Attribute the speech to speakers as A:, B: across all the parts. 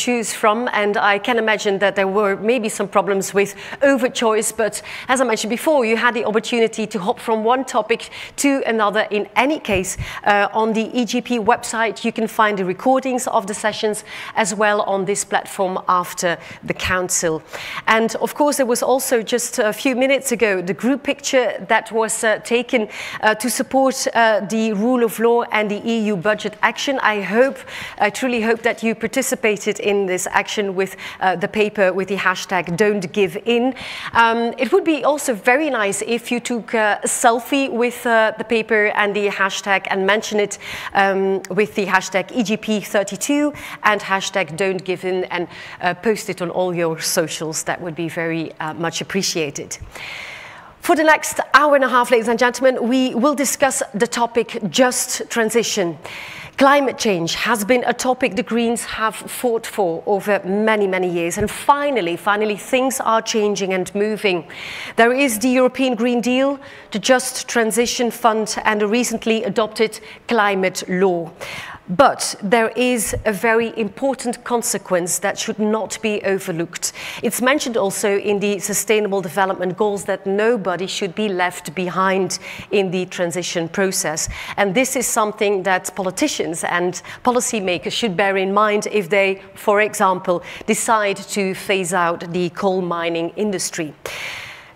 A: choose from and I can imagine that there were maybe some problems with overchoice but as I mentioned before you had the opportunity to hop from one topic to another. In any case uh, on the EGP website you can find the recordings of the sessions as well on this platform after the council. And of course there was also just a few minutes ago the group picture that was uh, taken uh, to support uh, the rule of law and the EU budget action. I hope I truly hope that you participated in in this action with uh, the paper with the hashtag don't give in. Um, it would be also very nice if you took a selfie with uh, the paper and the hashtag and mention it um, with the hashtag EGP32 and hashtag don't give in and uh, post it on all your socials. That would be very uh, much appreciated. For the next hour and a half, ladies and gentlemen, we will discuss the topic just transition. Climate change has been a topic the Greens have fought for over many, many years. And finally, finally, things are changing and moving. There is the European Green Deal, the Just Transition Fund, and a recently adopted climate law. But there is a very important consequence that should not be overlooked. It's mentioned also in the Sustainable Development Goals that nobody should be left behind in the transition process. And this is something that politicians and policymakers should bear in mind if they, for example, decide to phase out the coal mining industry.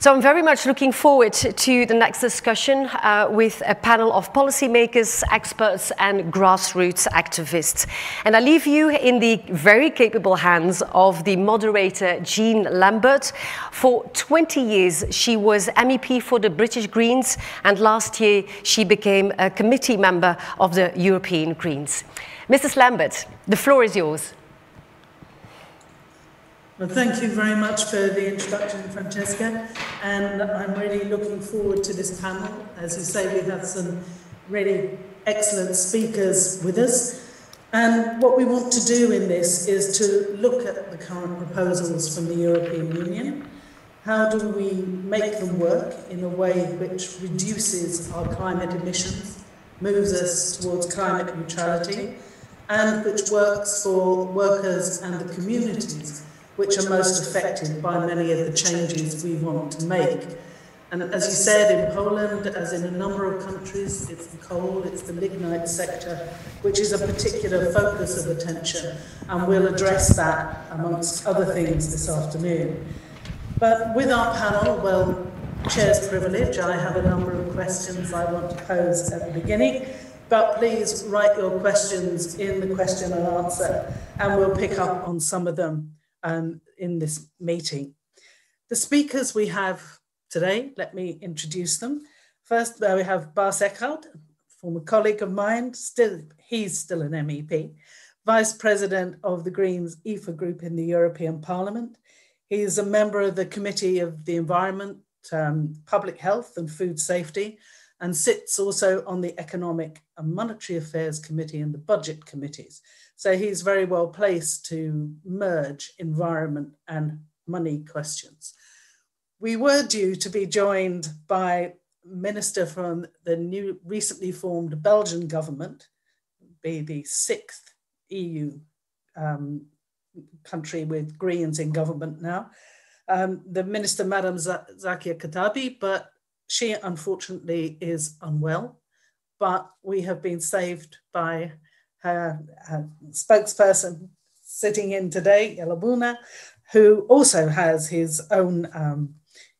A: So I'm very much looking forward to the next discussion uh, with a panel of policymakers, experts and grassroots activists. And I leave you in the very capable hands of the moderator Jean Lambert. For 20 years she was MEP for the British Greens and last year she became a committee member of the European Greens. Mrs Lambert, the floor is yours.
B: Well, thank you very much for the introduction, Francesca, and I'm really looking forward to this panel. As you say, we have some really excellent speakers with us. And what we want to do in this is to look at the current proposals from the European Union. How do we make them work in a way which reduces our climate emissions, moves us towards climate neutrality, and which works for workers and the communities which are most affected by many of the changes we want to make. And as you said, in Poland, as in a number of countries, it's the coal, it's the lignite sector, which is a particular focus of attention, and we'll address that amongst other things this afternoon. But with our panel, well, chair's privilege, I have a number of questions I want to pose at the beginning, but please write your questions in the question and answer, and we'll pick up on some of them um, in this meeting. The speakers we have today, let me introduce them. First, uh, we have Bas Eickhout, former colleague of mine, still he's still an MEP, Vice President of the Greens EFA Group in the European Parliament. He is a member of the Committee of the Environment, um, Public Health and Food Safety, and sits also on the Economic and Monetary Affairs Committee and the Budget Committees. So he's very well placed to merge environment and money questions. We were due to be joined by minister from the new recently formed Belgian government, be the sixth EU um, country with Greens in government now. Um, the minister, Madam Zakia Khattabi, but she unfortunately is unwell. But we have been saved by her, her spokesperson sitting in today, Yalabuna, who also has his own um,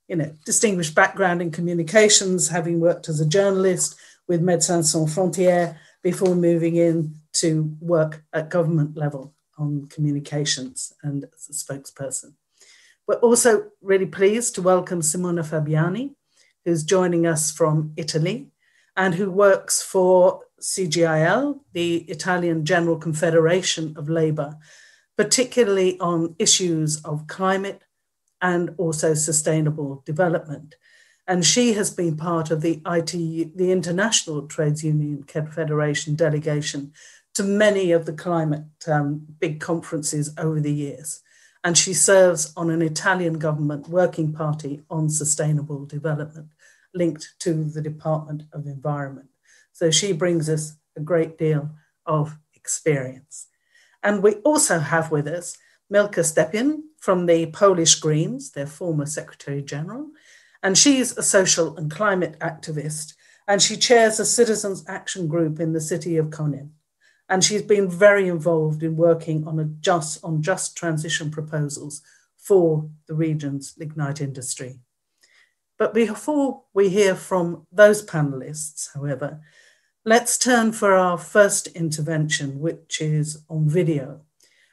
B: you know, distinguished background in communications, having worked as a journalist with Médecins Sans Frontières before moving in to work at government level on communications and as a spokesperson. We're also really pleased to welcome Simona Fabiani, who's joining us from Italy and who works for CGIL, the Italian General Confederation of Labour, particularly on issues of climate and also sustainable development. And she has been part of the ITU, the International Trades Union Confederation delegation to many of the climate um, big conferences over the years. And she serves on an Italian government working party on sustainable development linked to the Department of Environment. So she brings us a great deal of experience. And we also have with us Milka Stepien from the Polish Greens, their former Secretary General, and she's a social and climate activist, and she chairs a citizens action group in the city of Konin. And she's been very involved in working on a just on just transition proposals for the region's lignite industry. But before we hear from those panelists, however, let's turn for our first intervention, which is on video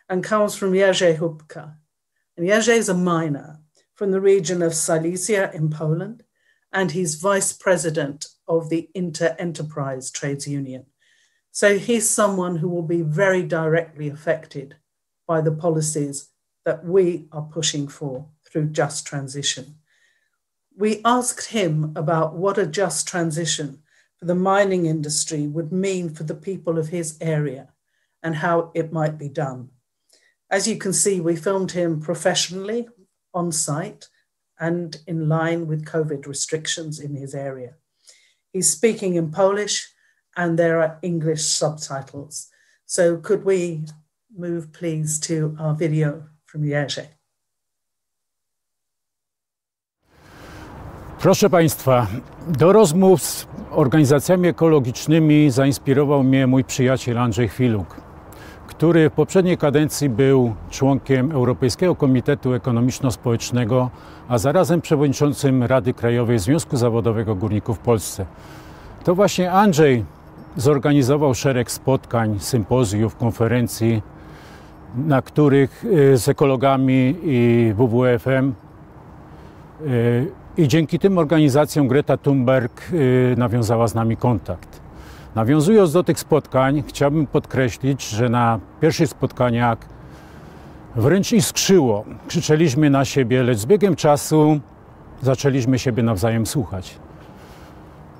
B: and comes from Jerzy Hubka. And Jerzy is a miner from the region of Silesia in Poland, and he's vice president of the Inter Enterprise Trades Union. So he's someone who will be very directly affected by the policies that we are pushing for through just transition. We asked him about what a just transition for the mining industry would mean for the people of his area and how it might be done. As you can see, we filmed him professionally on site and in line with COVID restrictions in his area. He's speaking in Polish and there are English subtitles. So could we move please to our video from Jerzy?
C: Proszę Państwa, do rozmów z organizacjami ekologicznymi zainspirował mnie mój przyjaciel Andrzej Chwiluk. który w poprzedniej kadencji był członkiem Europejskiego Komitetu Ekonomiczno-Społecznego, a zarazem przewodniczącym Rady Krajowej Związku Zawodowego Górników w Polsce. To właśnie Andrzej zorganizował szereg spotkań, sympozjów, konferencji, na których y, z ekologami i WWF-em y, i dzięki tym organizacjom Greta Thunberg y, nawiązała z nami kontakt. Nawiązując do tych spotkań, chciałbym podkreślić, że na pierwszych spotkaniach wręcz iskrzyło. Krzyczeliśmy na siebie, lecz z biegiem czasu zaczęliśmy siebie nawzajem słuchać.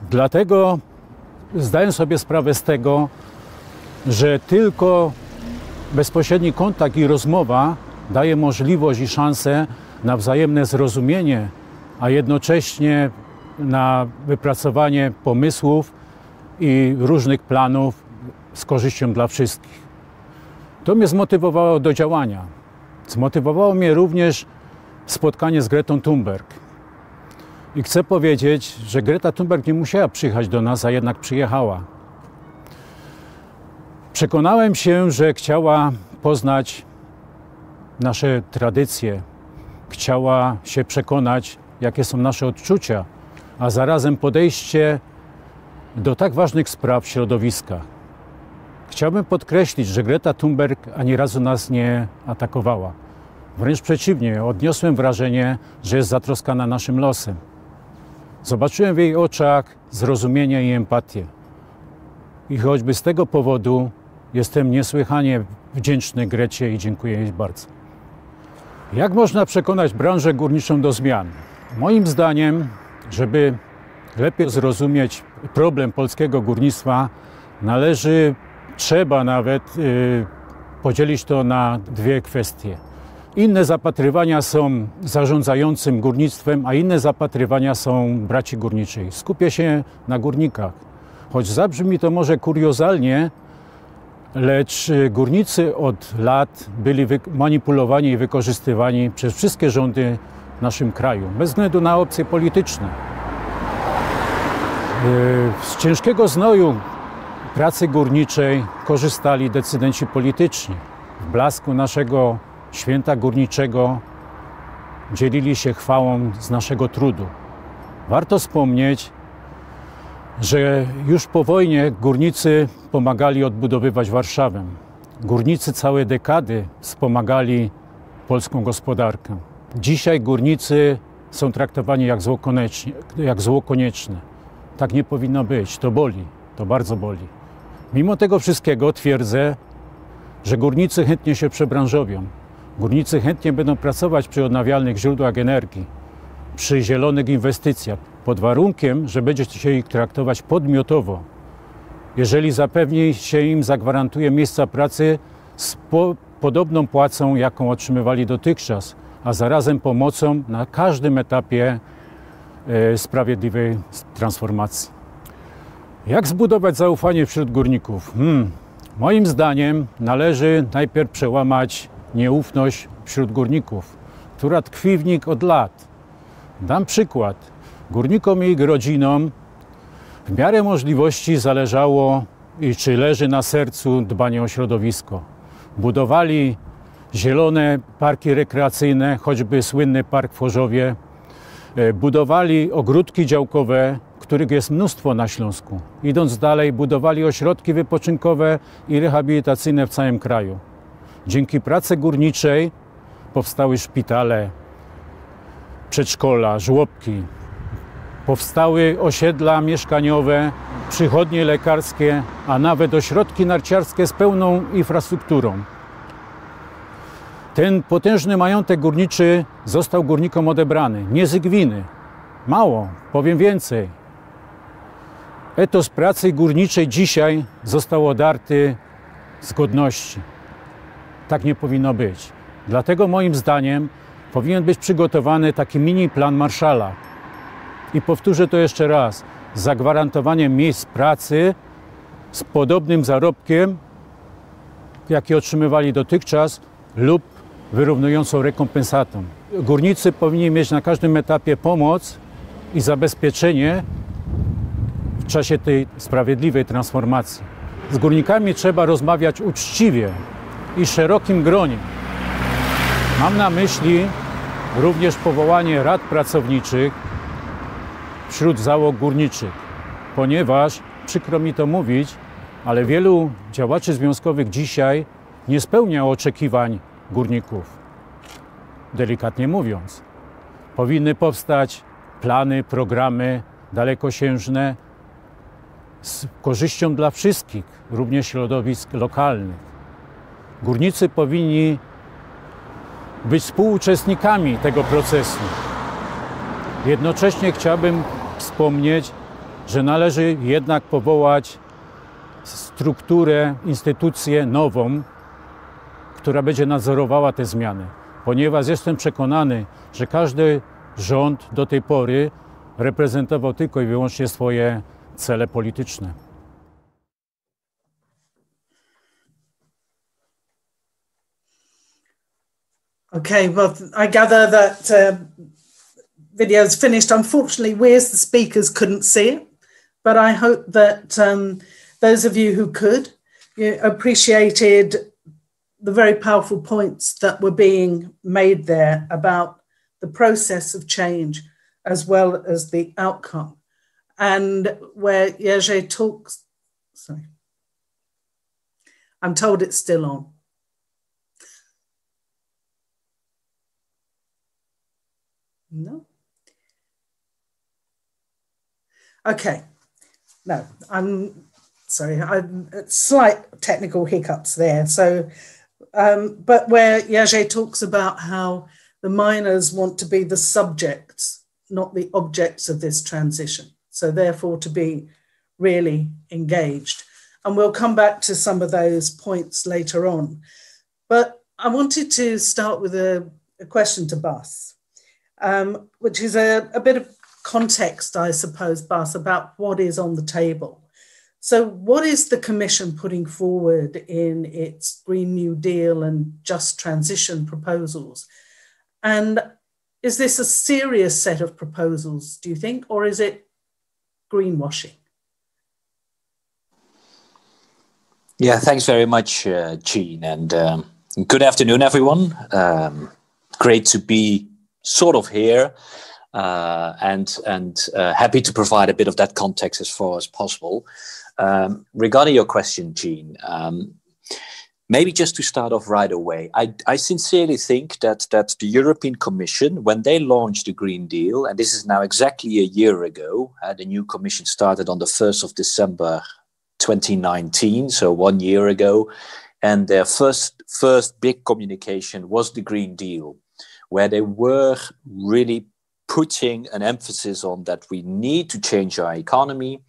C: Dlatego zdaję sobie sprawę z tego, że tylko bezpośredni kontakt i rozmowa daje możliwość i szansę na wzajemne zrozumienie, a jednocześnie na wypracowanie pomysłów, i różnych planów z korzyścią dla wszystkich. To mnie zmotywowało do działania. Zmotywowało mnie również spotkanie z Gretą Thunberg. I chcę powiedzieć, że Greta Thunberg nie musiała przyjechać do nas, a jednak przyjechała. Przekonałem się, że chciała poznać nasze tradycje, chciała się przekonać, jakie są nasze odczucia, a zarazem podejście do tak ważnych spraw środowiska. Chciałbym podkreślić, że Greta Thunberg ani razu nas nie atakowała. Wręcz przeciwnie, odniosłem wrażenie, że jest zatroskana naszym losem. Zobaczyłem w jej oczach zrozumienie i empatię. I choćby z tego powodu jestem niesłychanie wdzięczny Grecie i dziękuję jej bardzo. Jak można przekonać branżę górniczą do zmian? Moim zdaniem, żeby lepiej zrozumieć problem polskiego górnictwa, należy, trzeba nawet y, podzielić to na dwie kwestie. Inne zapatrywania są zarządzającym górnictwem, a inne zapatrywania są braci górniczej. Skupię się na górnikach. Choć zabrzmi to może kuriozalnie, lecz y, górnicy od lat byli manipulowani i wykorzystywani przez wszystkie rządy w naszym kraju, bez względu na opcje polityczne. E, z ciężkiego znoju pracy górniczej korzystali decydenci polityczni. W blasku naszego święta górniczego dzielili się chwałą z naszego trudu. Warto wspomnieć, że już po wojnie górnicy pomagali odbudowywać Warszawę. Górnicy całe dekady wspomagali polską gospodarkę. Dzisiaj górnicy są traktowani jak zło, jak zło konieczne. Tak nie powinno być. To boli. To bardzo boli. Mimo tego wszystkiego twierdzę, że górnicy chętnie się przebranżowią. Górnicy chętnie będą pracować przy odnawialnych źródłach energii, przy zielonych inwestycjach, pod warunkiem, że będzie się ich traktować podmiotowo. Jeżeli zapewni się im, zagwarantuje miejsca pracy z po, podobną płacą, jaką otrzymywali dotychczas, a zarazem pomocą na każdym etapie E, sprawiedliwej transformacji. Jak zbudować zaufanie wśród górników? Hmm. Moim zdaniem należy najpierw przełamać nieufność wśród górników, która tkwi w nich od lat. Dam przykład. Górnikom i ich rodzinom w miarę możliwości zależało i czy leży na sercu dbanie o środowisko. Budowali zielone parki rekreacyjne, choćby słynny park w Chorzowie. E, budowali ogródki działkowe, których jest mnóstwo na Śląsku. Idąc dalej, budowali ośrodki wypoczynkowe i rehabilitacyjne w całym kraju. Dzięki pracy górniczej powstały szpitale, przedszkola, żłobki, powstały osiedla mieszkaniowe, przychodnie lekarskie, a nawet ośrodki narciarskie z pełną infrastrukturą. Ten potężny majątek górniczy został górnikom odebrany, nie z gwiny. Mało, powiem więcej. Etos pracy górniczej dzisiaj został odarty z godności. Tak nie powinno być. Dlatego moim zdaniem powinien być przygotowany taki mini plan Marszala. I powtórzę to jeszcze raz. Z zagwarantowaniem miejsc pracy z podobnym zarobkiem, jaki otrzymywali dotychczas, lub wyrównującą rekompensatą. Górnicy powinni mieć na każdym etapie pomoc i zabezpieczenie w czasie tej sprawiedliwej transformacji. Z górnikami trzeba rozmawiać uczciwie i szerokim gronie. Mam na myśli również powołanie rad pracowniczych wśród załóg górniczych, ponieważ, przykro mi to mówić, ale wielu działaczy związkowych dzisiaj nie spełnia oczekiwań górników. Delikatnie mówiąc, powinny powstać plany, programy dalekosiężne z korzyścią dla wszystkich, również środowisk lokalnych. Górnicy powinni być współuczestnikami tego procesu. Jednocześnie chciałbym wspomnieć, że należy jednak powołać strukturę, instytucję nową, która będzie nadzorowała te zmiany, ponieważ jestem przekonany, że każdy rząd do tej pory reprezentował tylko i wyłącznie swoje cele polityczne.
B: Okay, well, I gather that uh, video is finished. Unfortunately, we as the speakers couldn't see it, but I hope that um, those of you who could you appreciated the very powerful points that were being made there about the process of change as well as the outcome. And where Jerzy talks, sorry, I'm told it's still on. No. Okay. No, I'm sorry. I'm slight technical hiccups there. So, um, but where Jerzy talks about how the miners want to be the subjects, not the objects of this transition. So, therefore, to be really engaged. And we'll come back to some of those points later on. But I wanted to start with a, a question to Bas um, which is a, a bit of context, I suppose, Bas, about what is on the table. So, what is the Commission putting forward in its Green New Deal and just transition proposals? And is this a serious set of proposals, do you think, or is it greenwashing?
D: Yeah, thanks very much, uh, Jean, and um, good afternoon, everyone. Um, great to be sort of here, uh, and and uh, happy to provide a bit of that context as far as possible. Um, regarding your question, Jean, um, maybe just to start off right away, I, I sincerely think that that the European Commission, when they launched the Green Deal, and this is now exactly a year ago, uh, the new Commission started on the first of December 2019, so one year ago, and their first first big communication was the Green Deal where they were really putting an emphasis on that we need to change our economy.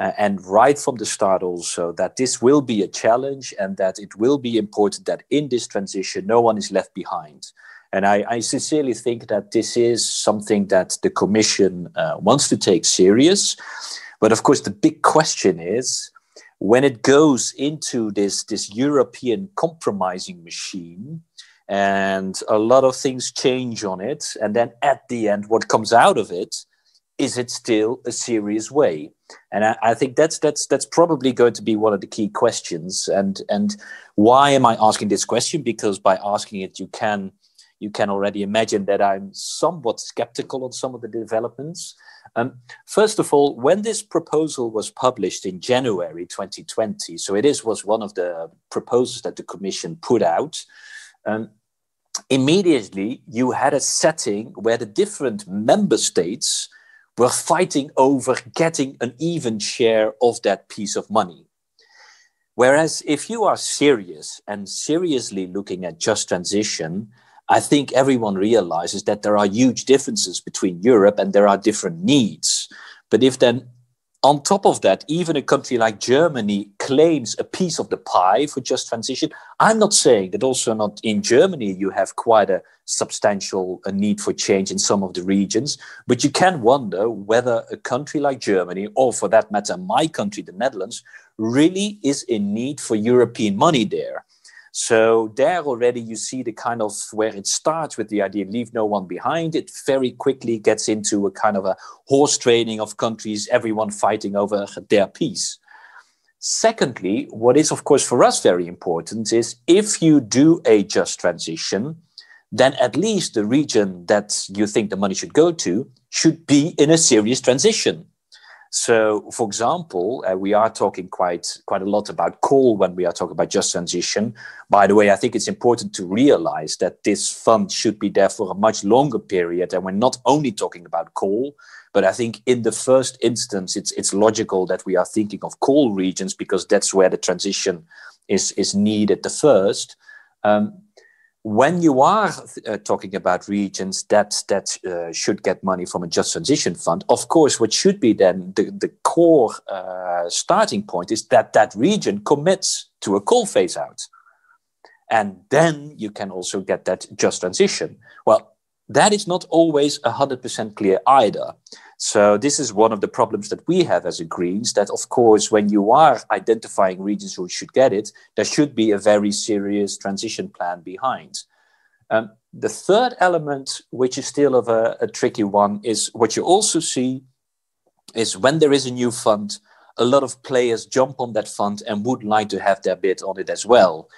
D: Uh, and right from the start, also, that this will be a challenge and that it will be important that in this transition, no one is left behind. And I, I sincerely think that this is something that the Commission uh, wants to take serious. But of course, the big question is when it goes into this, this European compromising machine, and a lot of things change on it, and then at the end, what comes out of it is it still a serious way? And I, I, think that's that's that's probably going to be one of the key questions. And and why am I asking this question? Because by asking it, you can you can already imagine that I'm somewhat skeptical on some of the developments. Um, first of all, when this proposal was published in January 2020, so it is was one of the proposals that the Commission put out. Um, immediately, you had a setting where the different member states were fighting over getting an even share of that piece of money. Whereas if you are serious and seriously looking at just transition, I think everyone realizes that there are huge differences between Europe and there are different needs. But if then on top of that, even a country like Germany claims a piece of the pie for just transition. I'm not saying that also not in Germany you have quite a substantial a need for change in some of the regions, but you can wonder whether a country like Germany, or for that matter, my country, the Netherlands, really is in need for European money there. So there already you see the kind of where it starts with the idea leave no one behind. It very quickly gets into a kind of a horse trading of countries, everyone fighting over their piece. Secondly, what is of course for us very important is if you do a just transition, then at least the region that you think the money should go to should be in a serious transition. So, for example, uh, we are talking quite quite a lot about coal when we are talking about just transition. By the way, I think it's important to realize that this fund should be there for a much longer period, and we're not only talking about coal. But I think in the first instance, it's it's logical that we are thinking of coal regions because that's where the transition is is needed the first. Um, when you are uh, talking about regions that that uh, should get money from a just transition fund, of course, what should be then the, the core uh, starting point is that that region commits to a coal phase out. And then you can also get that just transition. Well, that is not always 100% clear either. So this is one of the problems that we have as a Greens, that of course, when you are identifying regions who should get it, there should be a very serious transition plan behind. Um, the third element, which is still of a, a tricky one, is what you also see is when there is a new fund, a lot of players jump on that fund and would like to have their bid on it as well.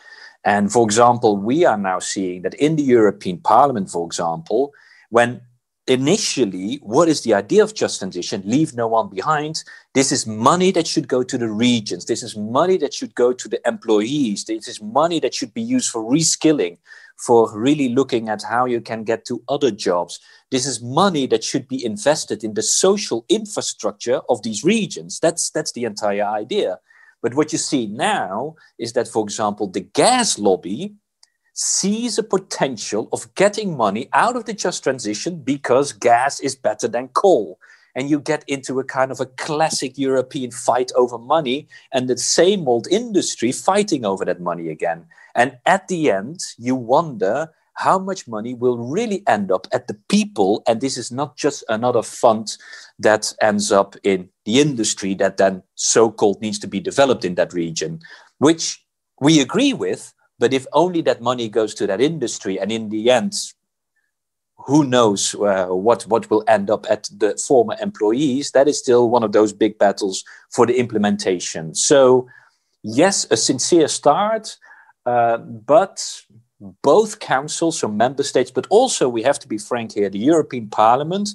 D: And for example, we are now seeing that in the European Parliament, for example, when initially, what is the idea of just transition? Leave no one behind. This is money that should go to the regions. This is money that should go to the employees. This is money that should be used for reskilling, for really looking at how you can get to other jobs. This is money that should be invested in the social infrastructure of these regions. That's, that's the entire idea. But what you see now is that, for example, the gas lobby sees a potential of getting money out of the just transition because gas is better than coal. And you get into a kind of a classic European fight over money and the same old industry fighting over that money again. And at the end, you wonder how much money will really end up at the people. And this is not just another fund that ends up in the industry that then so called needs to be developed in that region, which we agree with, but if only that money goes to that industry, and in the end, who knows uh, what what will end up at the former employees? That is still one of those big battles for the implementation. So, yes, a sincere start, uh, but both councils, so member states, but also we have to be frank here, the European Parliament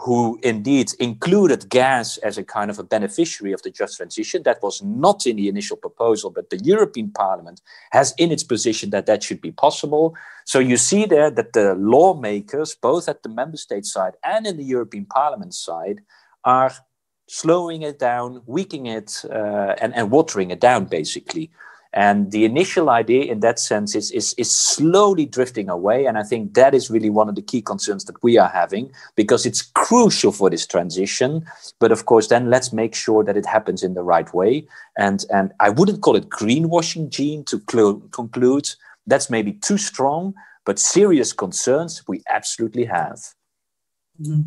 D: who indeed included gas as a kind of a beneficiary of the just transition. That was not in the initial proposal, but the European Parliament has in its position that that should be possible. So you see there that the lawmakers, both at the member state side and in the European Parliament side, are slowing it down, weakening it, uh, and, and watering it down, basically. And the initial idea in that sense is, is, is slowly drifting away. And I think that is really one of the key concerns that we are having because it's crucial for this transition. But of course, then let's make sure that it happens in the right way. And, and I wouldn't call it greenwashing, Jean, to cl- conclude. That's maybe too strong, but serious concerns we absolutely have.
B: Mm-hmm.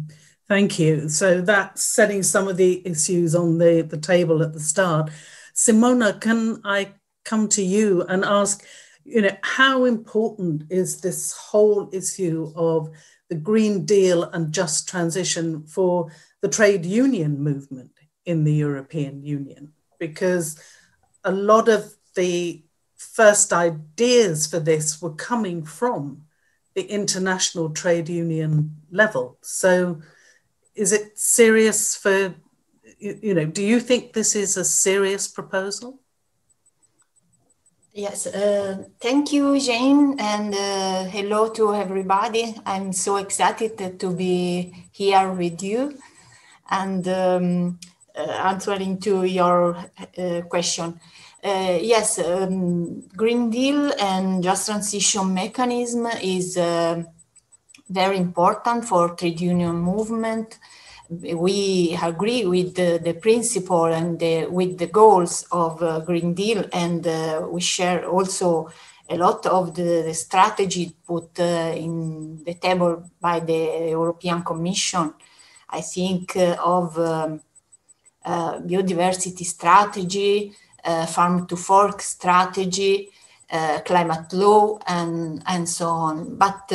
B: Thank you. So that's setting some of the issues on the, the table at the start. Simona, can I come to you and ask, you know, how important is this whole issue of the Green Deal and just transition for the trade union movement in the European Union? Because a lot of the first ideas for this were coming from the international trade union level. So, is it serious for, you know, do you think this is a serious proposal?
E: Yes, uh, thank you, Jane, and uh, hello to everybody. I'm so excited to be here with you and um, uh, answering to your uh, question. Uh, yes, um, Green Deal and just transition mechanism is uh, very important for trade union movement we agree with the, the principle and the, with the goals of uh, Green Deal, and uh, we share also a lot of the, the strategy put uh, in the table by the European Commission. I think uh, of um, uh, biodiversity strategy, uh, farm to fork strategy, climate law, and, and so on. But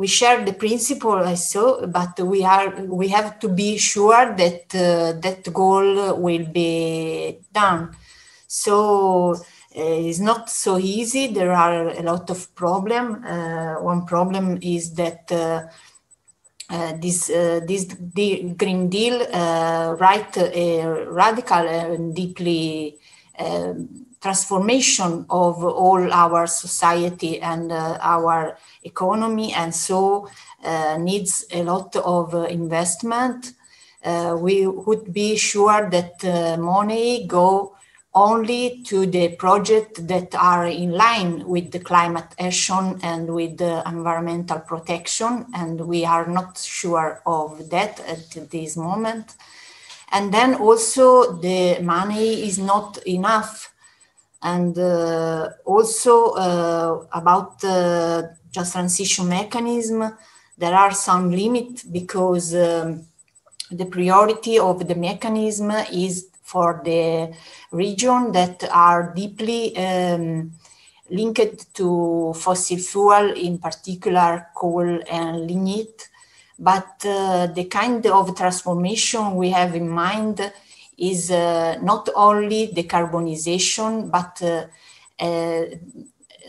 E: we share the principle saw, but we are we have to be sure that uh, that goal will be done. So uh, it's not so easy. There are a lot of problem. Uh, one problem is that. Uh, uh, this uh, this de- Green Deal right a radical and deeply um, transformation of all our society and our economy and so uh, needs a lot of uh, investment uh, we would be sure that uh, money go only to the projects that are in line with the climate action and with the environmental protection and we are not sure of that at this moment. And then also the money is not enough. And uh, also uh, about the just transition mechanism there are some limits because um, the priority of the mechanism is for the region that are deeply um, linked to fossil fuel, in particular coal and lignite. But uh, the kind of transformation we have in mind is uh, not only decarbonization, but uh, uh,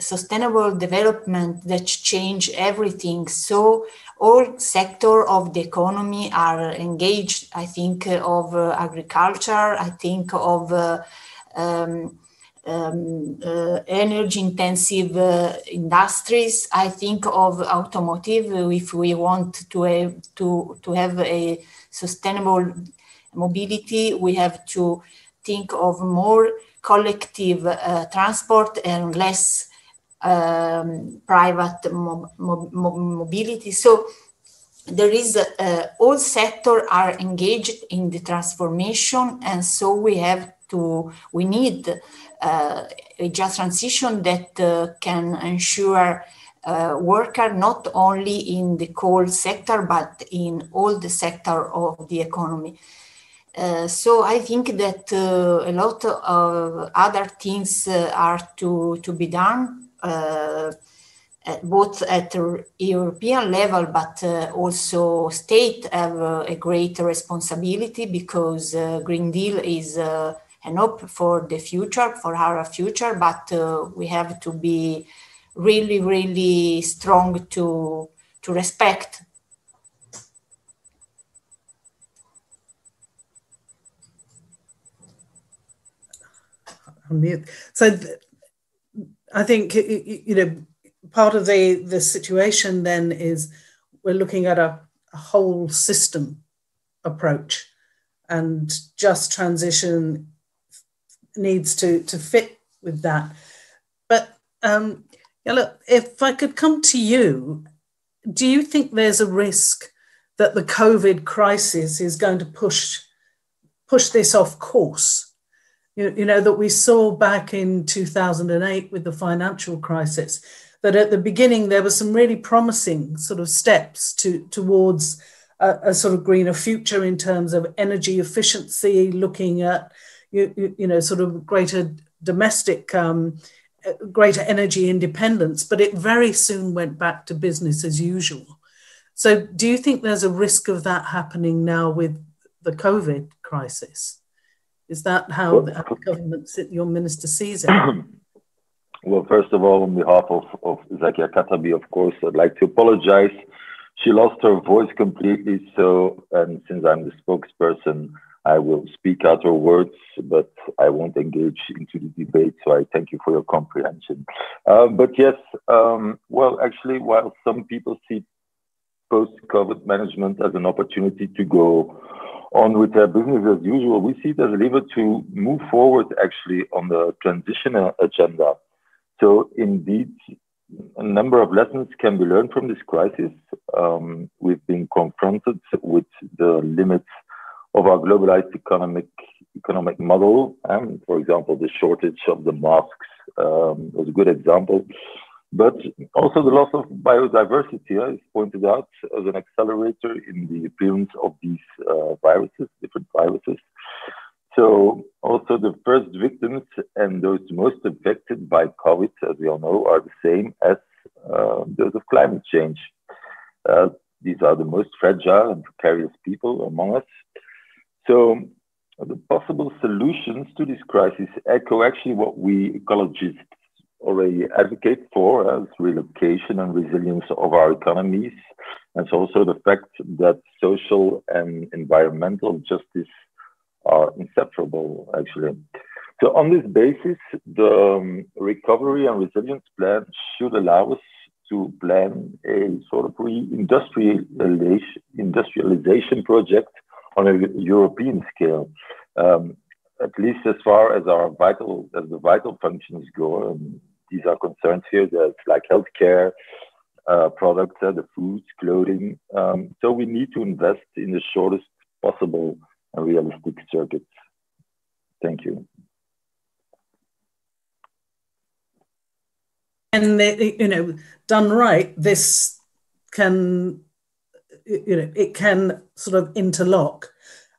E: sustainable development that change everything. So all sector of the economy are engaged. I think of uh, agriculture. I think of uh, um, um, uh, energy intensive industries. I think of automotive. If we want to have, to to have a sustainable mobility, we have to think of more collective uh, transport and less um, private mo mo mobility. So there is uh, all sector are engaged in the transformation, and so we have to we need uh, a just transition that uh, can ensure uh, worker not only in the coal sector but in all the sector of the economy. Uh, so I think that uh, a lot of other things uh, are to, to be done, Uh, at both at European level, but uh, also state have uh, a great responsibility because uh, Green Deal is an hope for the future, for our future, but we have to be really, really strong to, to respect
B: mute. So I think you know part of the the situation then is we're looking at a, a whole system approach, and just transition needs to to fit with that. But um, yeah, look, if I could come to you, do you think there's a risk that the COVID crisis is going to push push this off course? You, know, that we saw back in 2008 with the financial crisis, that at the beginning there were some really promising sort of steps to, towards a, a, sort of greener future in terms of energy efficiency, looking at you, you know sort of greater domestic um, greater energy independence, but it very soon went back to business as usual. So, do you think there's a risk of that happening now with the COVID crisis? Is that how well, the government, your minister, sees it?
F: Well, first of all, on behalf of, of Zakia Khattabi, of course, I'd like to apologize. She lost her voice completely. So, and since I'm the spokesperson, I will speak out her words, but I won't engage into the debate. So I thank you for your comprehension. Uh, but yes, um, well, actually, while some people see post-COVID management as an opportunity to go on with their business as usual, we see it as a lever to move forward actually on the transition agenda. So indeed, a number of lessons can be learned from this crisis. Um, we've been confronted with the limits of our globalized economic economic model. And for example, the shortage of the masks um, was a good example. But also the loss of biodiversity is pointed out as an accelerator in the appearance of these uh, viruses, different viruses. So also the first victims and those most affected by COVID, as we all know, are the same as uh, those of climate change. Uh, these are the most fragile and precarious people among us. So the possible solutions to this crisis echo actually what we ecologists already advocate for as relocation and resilience of our economies. And it's also the fact that social and environmental justice are inseparable, actually. So on this basis, the um, recovery and resilience plan should allow us to plan a sort of re-industrialization project on a European scale. Um, at least as far as our vital as the vital functions go, and these are concerns here. That's like healthcare, uh, products, uh, the foods, clothing. Um, so we need to invest in the shortest possible and realistic circuits. Thank you.
B: And you know, done right, this can you know it can sort of interlock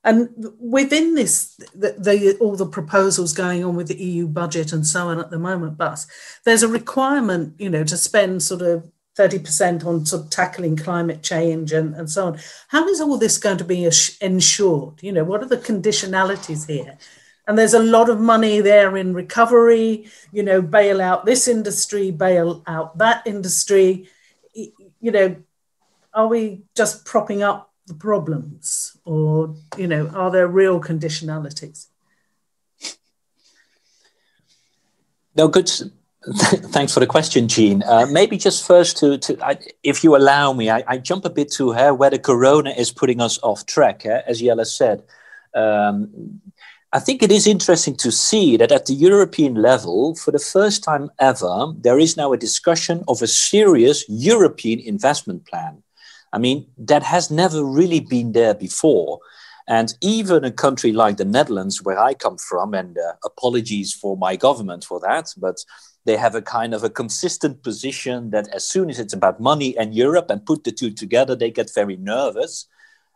B: and within this, the, the, all the proposals going on with the EU budget and so on at the moment, but there's a requirement, you know, to spend sort of 30% on sort of tackling climate change and, and so on. How is all this going to be ensured? You know, what are the conditionalities here? And there's a lot of money there in recovery, you know, bail out this industry, bail out that industry. You know, are we just propping up the problems or you know are there real conditionalities?
D: No good. Thanks for the question jean. Uh, maybe just first to, to I, if you allow me I, I, jump a bit to uh, where the corona is putting us off track uh, as Jelle said. Um, I think it is interesting to see that at the European level, for the first time ever, there is now a discussion of a serious European investment plan. I mean, that has never really been there before. And even a country like the Netherlands, where I come from, and uh, apologies for my government for that, but they have a kind of a consistent position that as soon as it's about money and Europe and put the two together, they get very nervous.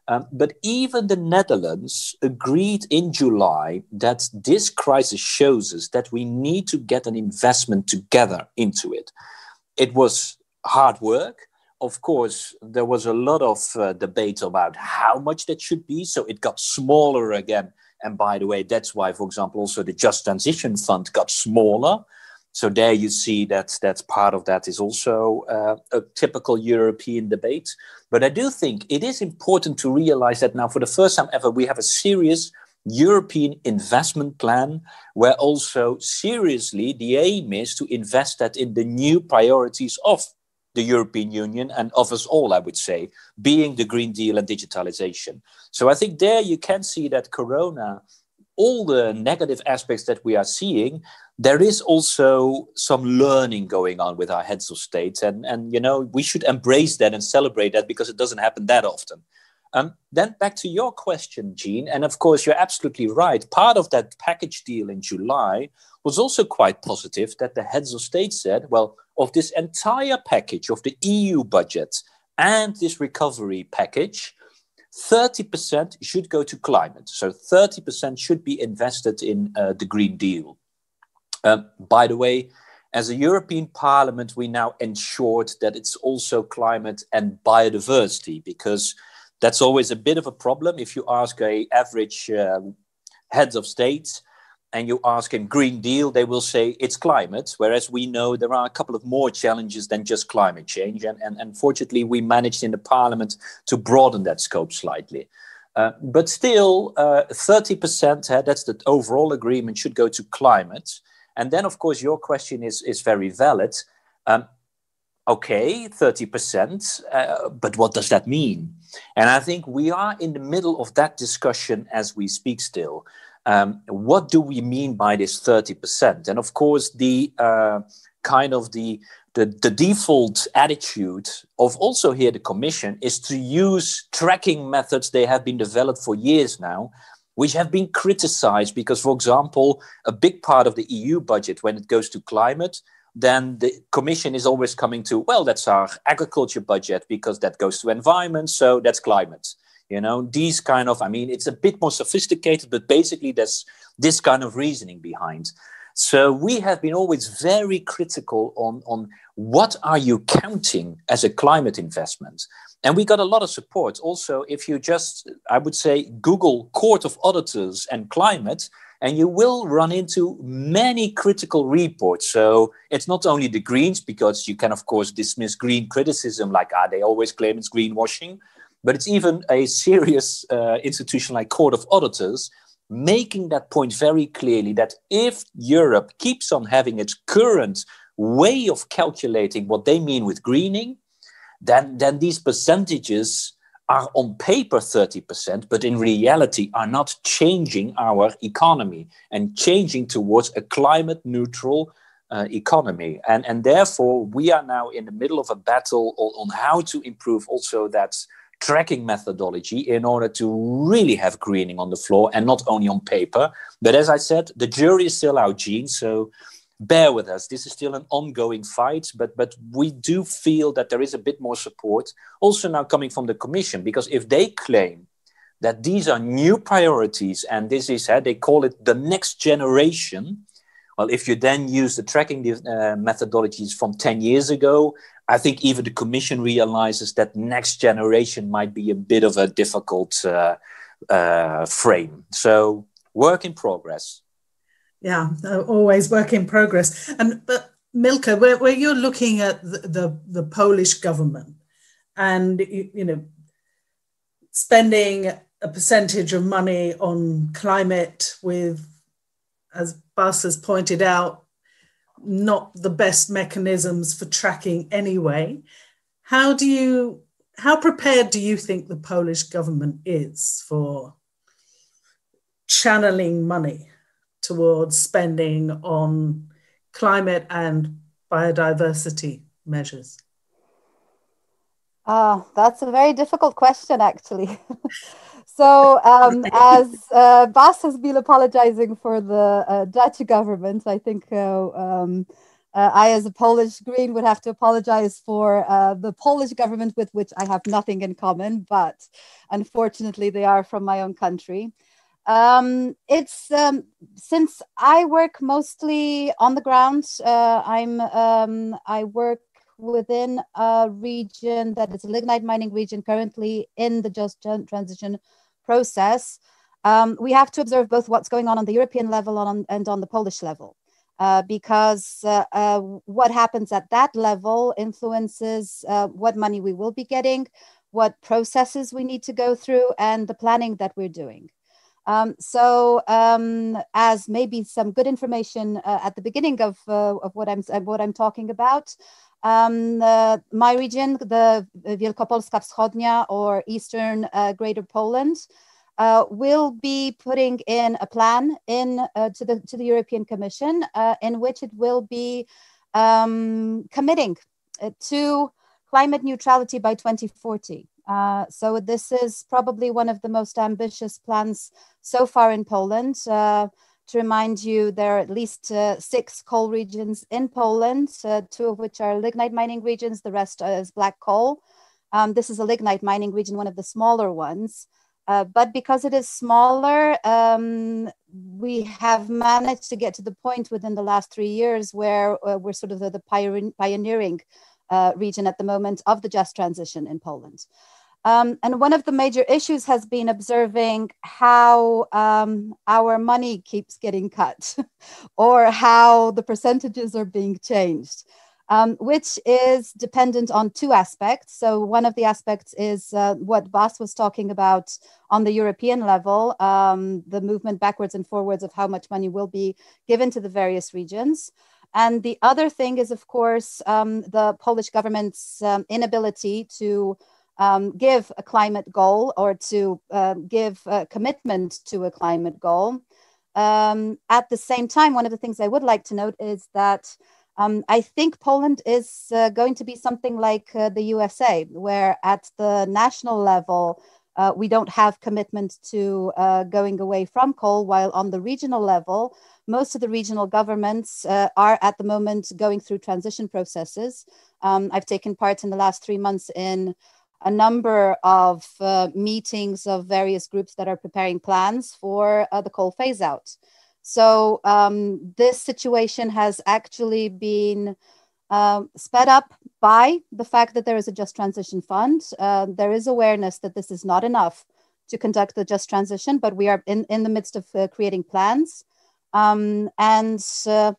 D: Um, but even the Netherlands agreed in July that this crisis shows us that we need to get an investment together into it. It was hard work of course, there was a lot of uh, debate about how much that should be. So it got smaller again. And by the way, that's why, for example, also the Just Transition Fund got smaller. So there you see that that part of that is also uh, a typical European debate. But I do think it is important to realize that now, for the first time ever, we have a serious European investment plan where also seriously the aim is to invest that in the new priorities of the European Union and of us all, I would say, being the Green Deal and digitalization. So I think there you can see that Corona, all the negative aspects that we are seeing, there is also some learning going on with our heads of state. And, and you know, we should embrace that and celebrate that because it doesn't happen that often. Um, then back to your question, Jean, and of course you're absolutely right. Part of that package deal in July was also quite positive that the heads of state said, well, of this entire package of the EU budget and this recovery package, 30% should go to climate. So 30% should be invested in uh, the Green Deal. Um, by the way, as a European Parliament, we now ensured that it's also climate and biodiversity because that's always a bit of a problem. If you ask a average um, heads of states and you ask him Green Deal, they will say it's climate. Whereas we know there are a couple of more challenges than just climate change. And, and, and fortunately, we managed in the Parliament to broaden that scope slightly. Uh, but still, uh, 30%, uh, that's the overall agreement, should go to climate. And then, of course, your question is, is very valid. Um, okay, 30%, uh, but what does that mean? And I think we are in the middle of that discussion as we speak still. Um, what do we mean by this 30%? And of course, the uh, kind of the, the, the default attitude of also here the Commission is to use tracking methods they have been developed for years now which have been criticized because, for example, a big part of the EU budget, when it goes to climate, then the Commission is always coming to, well, that's our agriculture budget because that goes to environment, so that's climate. You know, these kind of, I mean, it's a bit more sophisticated, but basically there's this kind of reasoning behind. So we have been always very critical on, on what are you counting as a climate investment? And we got a lot of support. Also, if you just, I would say, Google Court of Auditors and climate, and you will run into many critical reports. So it's not only the Greens, because you can, of course, dismiss green criticism like, ah, they always claim it's greenwashing, but it's even a serious uh, institution like Court of Auditors making that point very clearly that if Europe keeps on having its current way of calculating what they mean with greening, then, then these percentages are on paper 30%, but in reality are not changing our economy and changing towards a climate neutral uh, economy. And, and therefore, we are now in the middle of a battle on, on how to improve also that tracking methodology in order to really have greening on the floor and not only on paper. But as I said, the jury is still out, Jean. So bear with us. This is still an ongoing fight, but but we do feel that there is a bit more support also now coming from the Commission because if they claim that these are new priorities and this is how they call it the next generation. Well, if you then use the tracking uh, methodologies from 10 years ago, I think even the Commission realizes that next generation might be a bit of a difficult uh, uh, frame. So, work in progress
B: yeah, uh, always work in progress. And but Milka, where, where you're looking at the, the, the Polish government and you, you, know spending a percentage of money on climate with, as Bas has pointed out, not the best mechanisms for tracking anyway. How do you how prepared do you think the Polish government is for channeling money towards spending on climate and biodiversity measures?
G: Uh, that's a very difficult question, actually. so, um, as uh, Bas has been apologizing for the uh, Dutch government, I think uh, um, uh, I, as a Polish Green, would have to apologize for uh, the Polish government with which I have nothing in common, but unfortunately, they are from my own country. Um, it's um, since I work mostly on the ground. Uh, I'm um, I work within a region that is a lignite mining region currently in the just transition process. Um, we have to observe both what's going on on the European level on, and on the Polish level. Uh, because uh, uh, what happens at that level influences uh, what money we will be getting, what processes we need to go through, and the planning that we're doing. Um, so, um, as maybe some good information uh, at the beginning of, uh, of what I'm what I'm talking about, um, uh, my region, the Wielkopolska Wschodnia or Eastern uh, Greater Poland, uh, will be putting in a plan in uh, to the to the European Commission in which it will be um, committing to climate neutrality by 2040. Uh, so this is probably one of the most ambitious plans so far in Poland. Uh, to remind you, there are at least uh, six coal regions in Poland, uh, two of which are lignite mining regions, the rest is black coal. Um, this is a lignite mining region, one of the smaller ones. Uh, but because it is smaller, um, we have managed to get to the point within the last three years where we're sort of the, the pioneering region at the moment of the just transition in Poland. Um, and one of the major issues has been observing how um, our money keeps getting cut or how the percentages are being changed um, which is dependent on two aspects. So, one of the aspects is uh, what Bas was talking about on the European level um, the movement backwards and forwards of how much money will be given to the various regions. And the other thing is, of course, um, the Polish government's um, inability to um, give a climate goal or to uh, give a commitment to a climate goal. Um, at the same time, one of the things I would like to note is that um, I think Poland is uh, going to be something like uh, the USA, where at the national level, uh, we don't have commitment to uh, going away from coal, while on the regional level, most of the regional governments uh, are at the moment going through transition processes. Um, I've taken part in the last three months in a number of uh, meetings of various groups that are preparing plans for the coal phase out. So um, this situation has actually been um, sped up by the fact that there is a just transition fund. Uh, there is awareness that this is not enough to conduct the just transition, but we are in, in the midst of uh, creating plans. Um, and uh,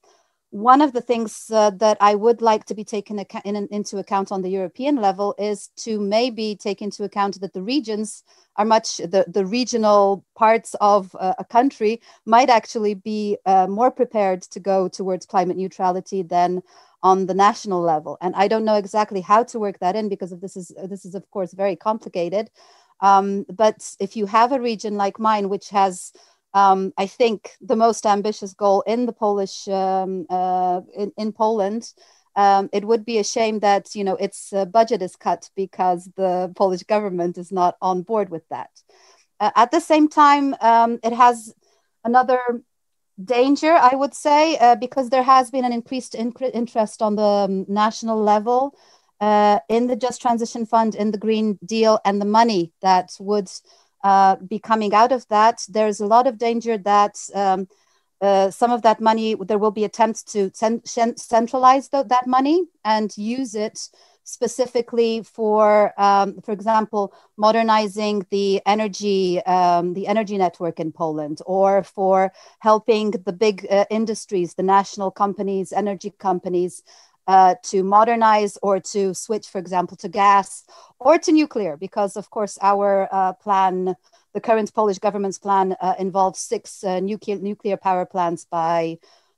G: one of the things uh, that I would like to be taken in, into account on the European level is to maybe take into account that the regions are much, the, the regional parts of uh, a country might actually be uh, more prepared to go towards climate neutrality than on the national level. And I don't know exactly how to work that in because of this is, this is of course very complicated. Um, but if you have a region like mine, which has um, I think the most ambitious goal in the Polish um, uh, in, in, Poland. Um, it would be a shame that you know its uh, budget is cut because the Polish government is not on board with that. Uh, at the same time, um, it has another danger, I would say, uh, because there has been an increased in- interest on the um, national level uh, in the Just Transition Fund, in the Green Deal, and the money that would uh, be coming out of that. There's a lot of danger that um, uh, some of that money, there will be attempts to centralize that money and use it specifically for, um, for example, modernizing the energy, um, the energy network in Poland, or for helping the big uh, industries, the national companies, energy companies, uh, to modernize or to switch, for example, to gas or to nuclear, because of course our uh, plan, the current Polish government's plan, uh, involves six uh, nuclear nuclear power plants by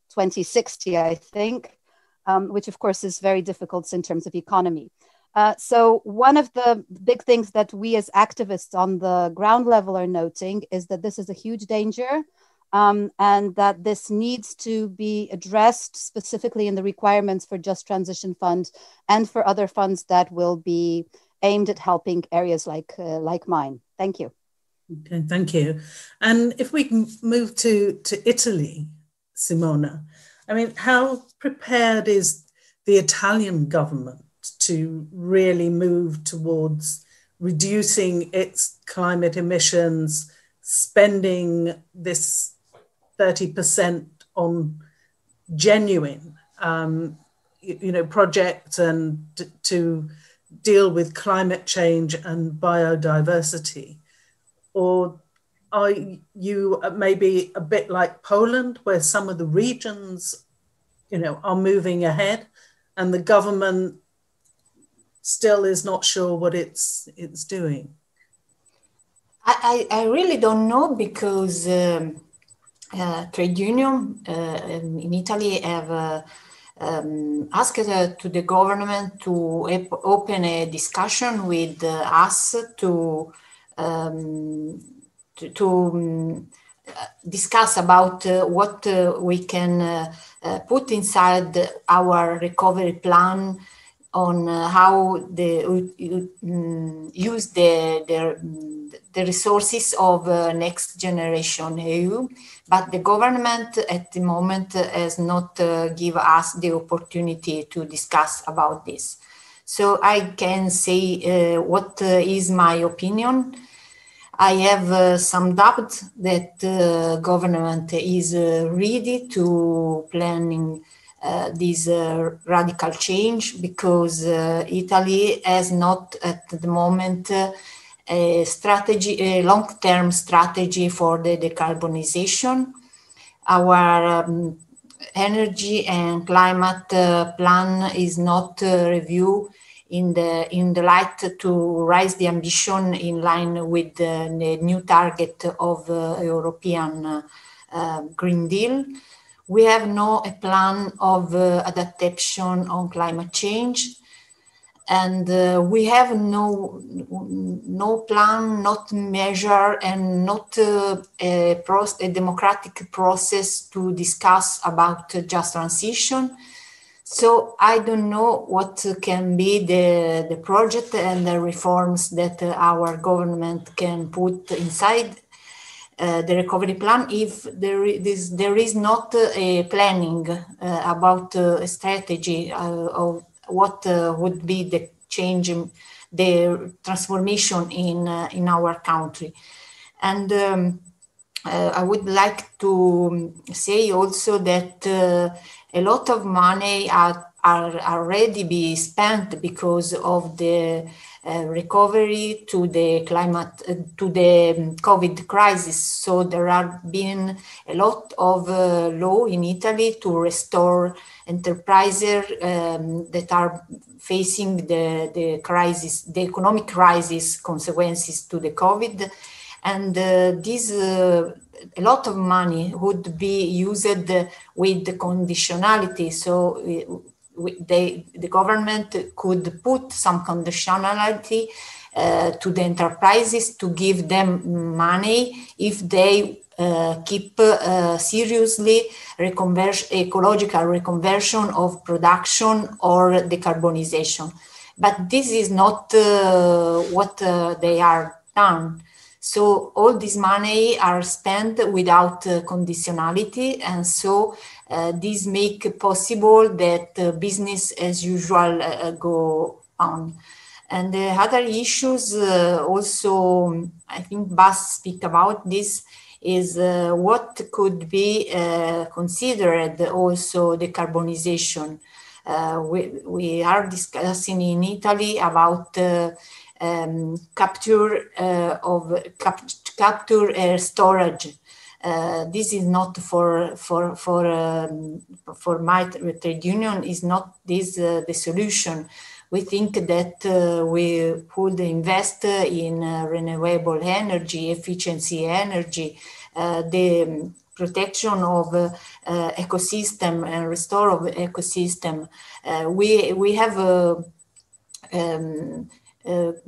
G: 2060, I think, um, which of course is very difficult in terms of economy. Uh, so one of the big things that we as activists on the ground level are noting is that this is a huge danger um, and that this needs to be addressed specifically in the requirements for Just Transition Fund and for other funds that will be aimed at helping areas like uh, like mine. Thank you.
B: Okay, thank you. And if we can move to to Italy, Simona, I mean, how prepared is the Italian government to really move towards reducing its climate emissions, spending this 30% on genuine, um, you, you, know, projects and to deal with climate change and biodiversity? Or are you maybe a bit like Poland, where some of the regions, you know, are moving ahead, and the government still is not sure what it's it's doing?
E: I, I really don't know because um, uh, trade union uh, in Italy have uh, um, asked uh, to the government to open a discussion with uh, us to um, to, to um, discuss about uh, what we can put inside our recovery plan on how the um, use the, the, the resources of next generation EU but the government at the moment has not uh, give us the opportunity to discuss about this. So I can say uh, what uh, is my opinion. I have uh, some doubt that the uh, government is uh, ready to planning uh, this radical change because Italy has not at the moment a strategy, a long-term strategy for the decarbonization. Our um, energy and climate uh, plan is not uh, reviewed in the in the light to raise the ambition in line with the, new target of uh, European uh, uh, Green Deal. We have no a plan of uh, adaptation on climate change and uh, we have no no plan, not measure, and not uh, a, a, democratic process to discuss about just transition. So I don't know what can be the the project and the reforms that our government can put inside uh, the recovery plan if there is there is not a planning uh, about uh, a strategy uh, of what uh, would be the change in the transformation in uh, in our country and um, uh, I would like to say also that a lot of money are, are already be spent because of the uh, recovery to the climate uh, to the COVID crisis. So there have been a lot of uh, law in Italy to restore enterprises um, that are facing the, the crisis, the economic crisis consequences to the COVID. And uh, this, uh, a lot of money would be used with the conditionality. So uh, they, the government could put some conditionality uh, to the enterprises to give them money if they keep uh, seriously ecological reconversion of production or decarbonization. But this is not uh, what they are done. So all this money are spent without uh, conditionality, and so uh, this make possible that uh, business as usual go on. And the other issues also, I think Bas speak about this, is uh, what could be uh, considered also decarbonization. Uh, we, we are discussing in Italy about uh, um, capture uh, of cap capture air storage. Uh, this is not for for for um, for my trade union. Is not this the solution? We think that uh, we could invest in uh, renewable energy, efficiency energy, uh, the protection of uh, ecosystem and restore of ecosystem. Uh, we we have um,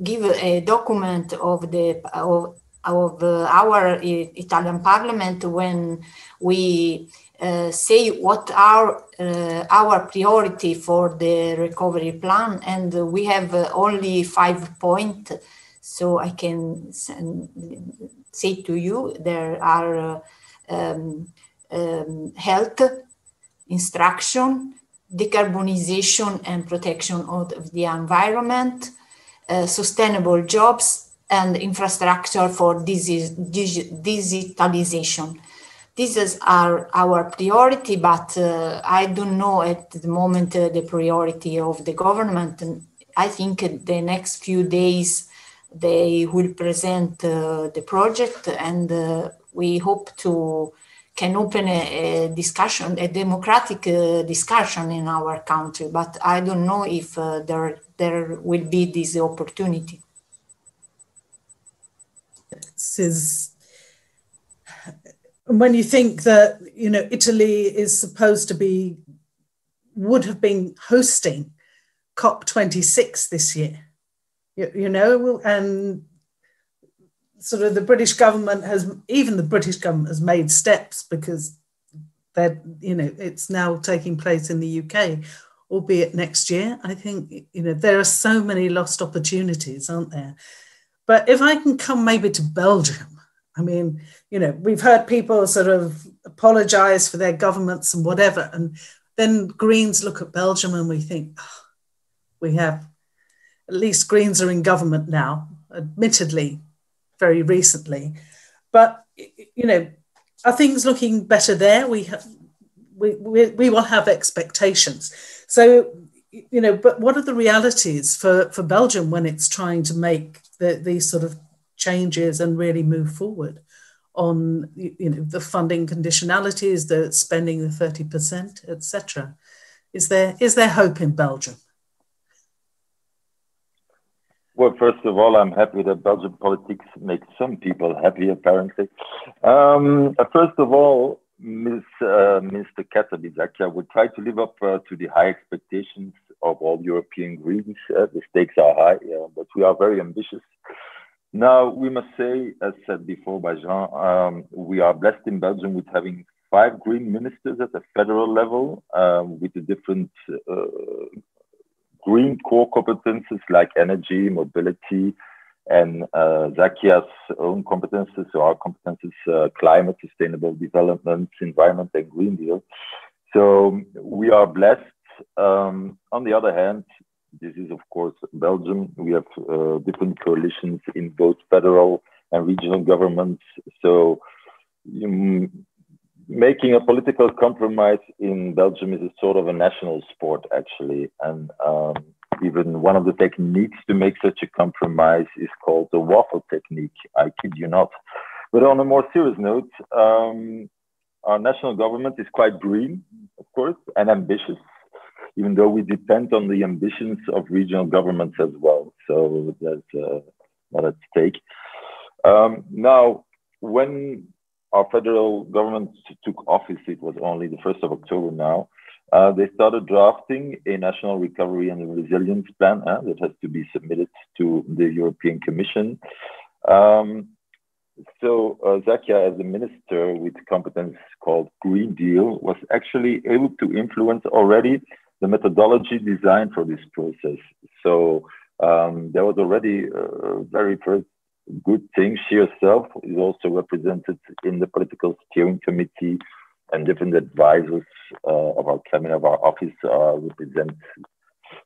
E: give a document of the of, of our Italian Parliament when we uh, say what are uh, our priority for the recovery plan and we have uh, only five points so i can say to you there are um, um, health instruction decarbonization and protection of the environment uh, sustainable jobs and infrastructure for digitalization these are our priority, but uh, I don't know at the moment uh, the priority of the government. And I think the next few days they will present uh, the project, and uh, we hope to can open a, a discussion, a democratic uh, discussion in our country. But I don't know if there there will be this opportunity.
B: This is and when you think that, you know, Italy is supposed to be, would have been hosting COP26 this year, you, you know, and sort of the British government has, even the British government has made steps because that, you know, it's now taking place in the UK, albeit next year. I think, you know, there are so many lost opportunities, aren't there? But if I can come maybe to Belgium, I mean, you know, we've heard people sort of apologize for their governments and whatever. And then Greens look at Belgium and we think, oh, we have at least Greens are in government now, admittedly, very recently. But, you know, are things looking better there? We, have, we, we, we will have expectations. So, you know, but what are the realities for, for Belgium when it's trying to make the, these sort of changes and really move forward on, you know, the funding conditionalities, the spending the 30%, etc.? Is there, is there hope in Belgium?
F: Well, first of all, I'm happy that Belgian politics makes some people happy, apparently. Um, uh, first of all, Ms. Uh, Minister Khattabi Zakia would try to live up uh, to the high expectations of all European Greens. Uh, the stakes are high, but we are very ambitious. Now, we must say, as said before by Jean, um, we are blessed in Belgium with having five green ministers at the federal level um, with the different uh, green core competences like energy, mobility, and uh, Zakia's own competences, so our competences, uh, climate, sustainable development, environment, and Green Deal. So we are blessed. Um, on the other hand, this is of course Belgium. We have uh, different coalitions in both federal and regional governments. So um, making a political compromise in Belgium is a sort of a national sport, actually. And um, even one of the techniques to make such a compromise is called the waffle technique. I kid you not. But on a more serious note, um, our national government is quite green, of course, and ambitious, even though we depend on the ambitions of regional governments as well. So that's uh, not at stake. Um, now, when our federal government took office, it was only the 1st of October now. Uh, they started drafting a national recovery and resilience plan uh, that has to be submitted to the European Commission. Um, so uh, Zakia, as a minister with competence called Green Deal, was actually able to influence already the methodology designed for this process. So um, there was already a very first good thing. She herself is also represented in the political steering committee, and different advisors uh, of our cabinet, of our office, uh, represent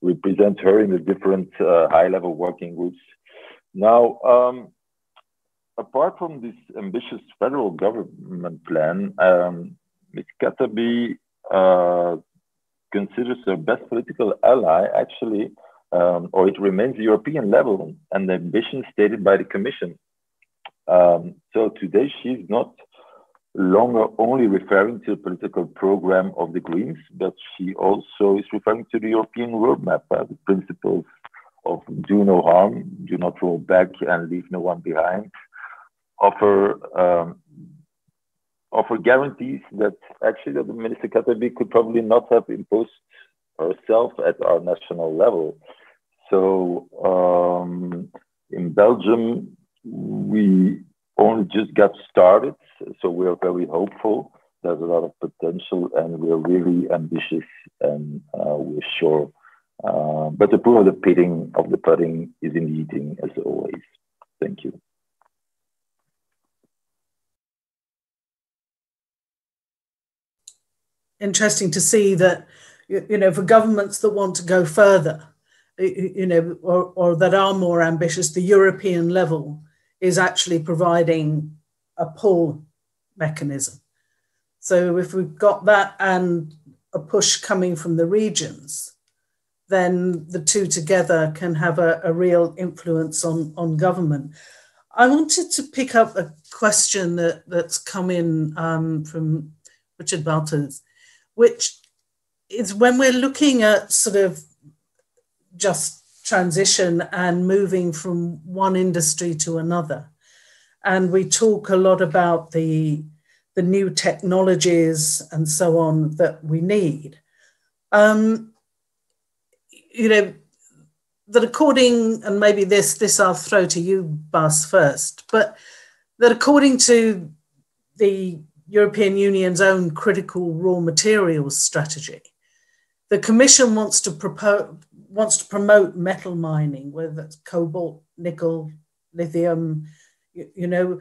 F: represent her in the different uh, high-level working groups. Now, um, apart from this ambitious federal government plan, um, Ms. Khattabi uh, considers her best political ally actually um, or it remains European level and the ambition stated by the Commission. Um, so today she's not longer only referring to the political program of the Greens, but she also is referring to the European roadmap, uh, the principles of do no harm, do not roll back, and leave no one behind. Offer um, offer guarantees that actually that the Minister Khattabi could probably not have imposed herself at our national level. So um, in Belgium, we only just got started. So we are very hopeful. There's a lot of potential, and we're really ambitious, and uh, we're sure. Uh, but the proof of the pudding of the pudding is in the eating, as always. Thank you.
B: Interesting to see that you know for governments that want to go further you know, or, or that are more ambitious, the European level is actually providing a pull mechanism. So if we've got that and a push coming from the regions, then the two together can have a, a real influence on, on government. I wanted to pick up a question that, that's come in um, from Richard Balters, which is when we're looking at sort of just transition and moving from one industry to another. And we talk a lot about the, the new technologies and so on that we need. Um, you know, that according, and maybe this, this I'll throw to you, Bas, first, but that according to the European Union's own critical raw materials strategy, the Commission wants to propose, wants to promote metal mining, whether it's cobalt, nickel, lithium, you, you know,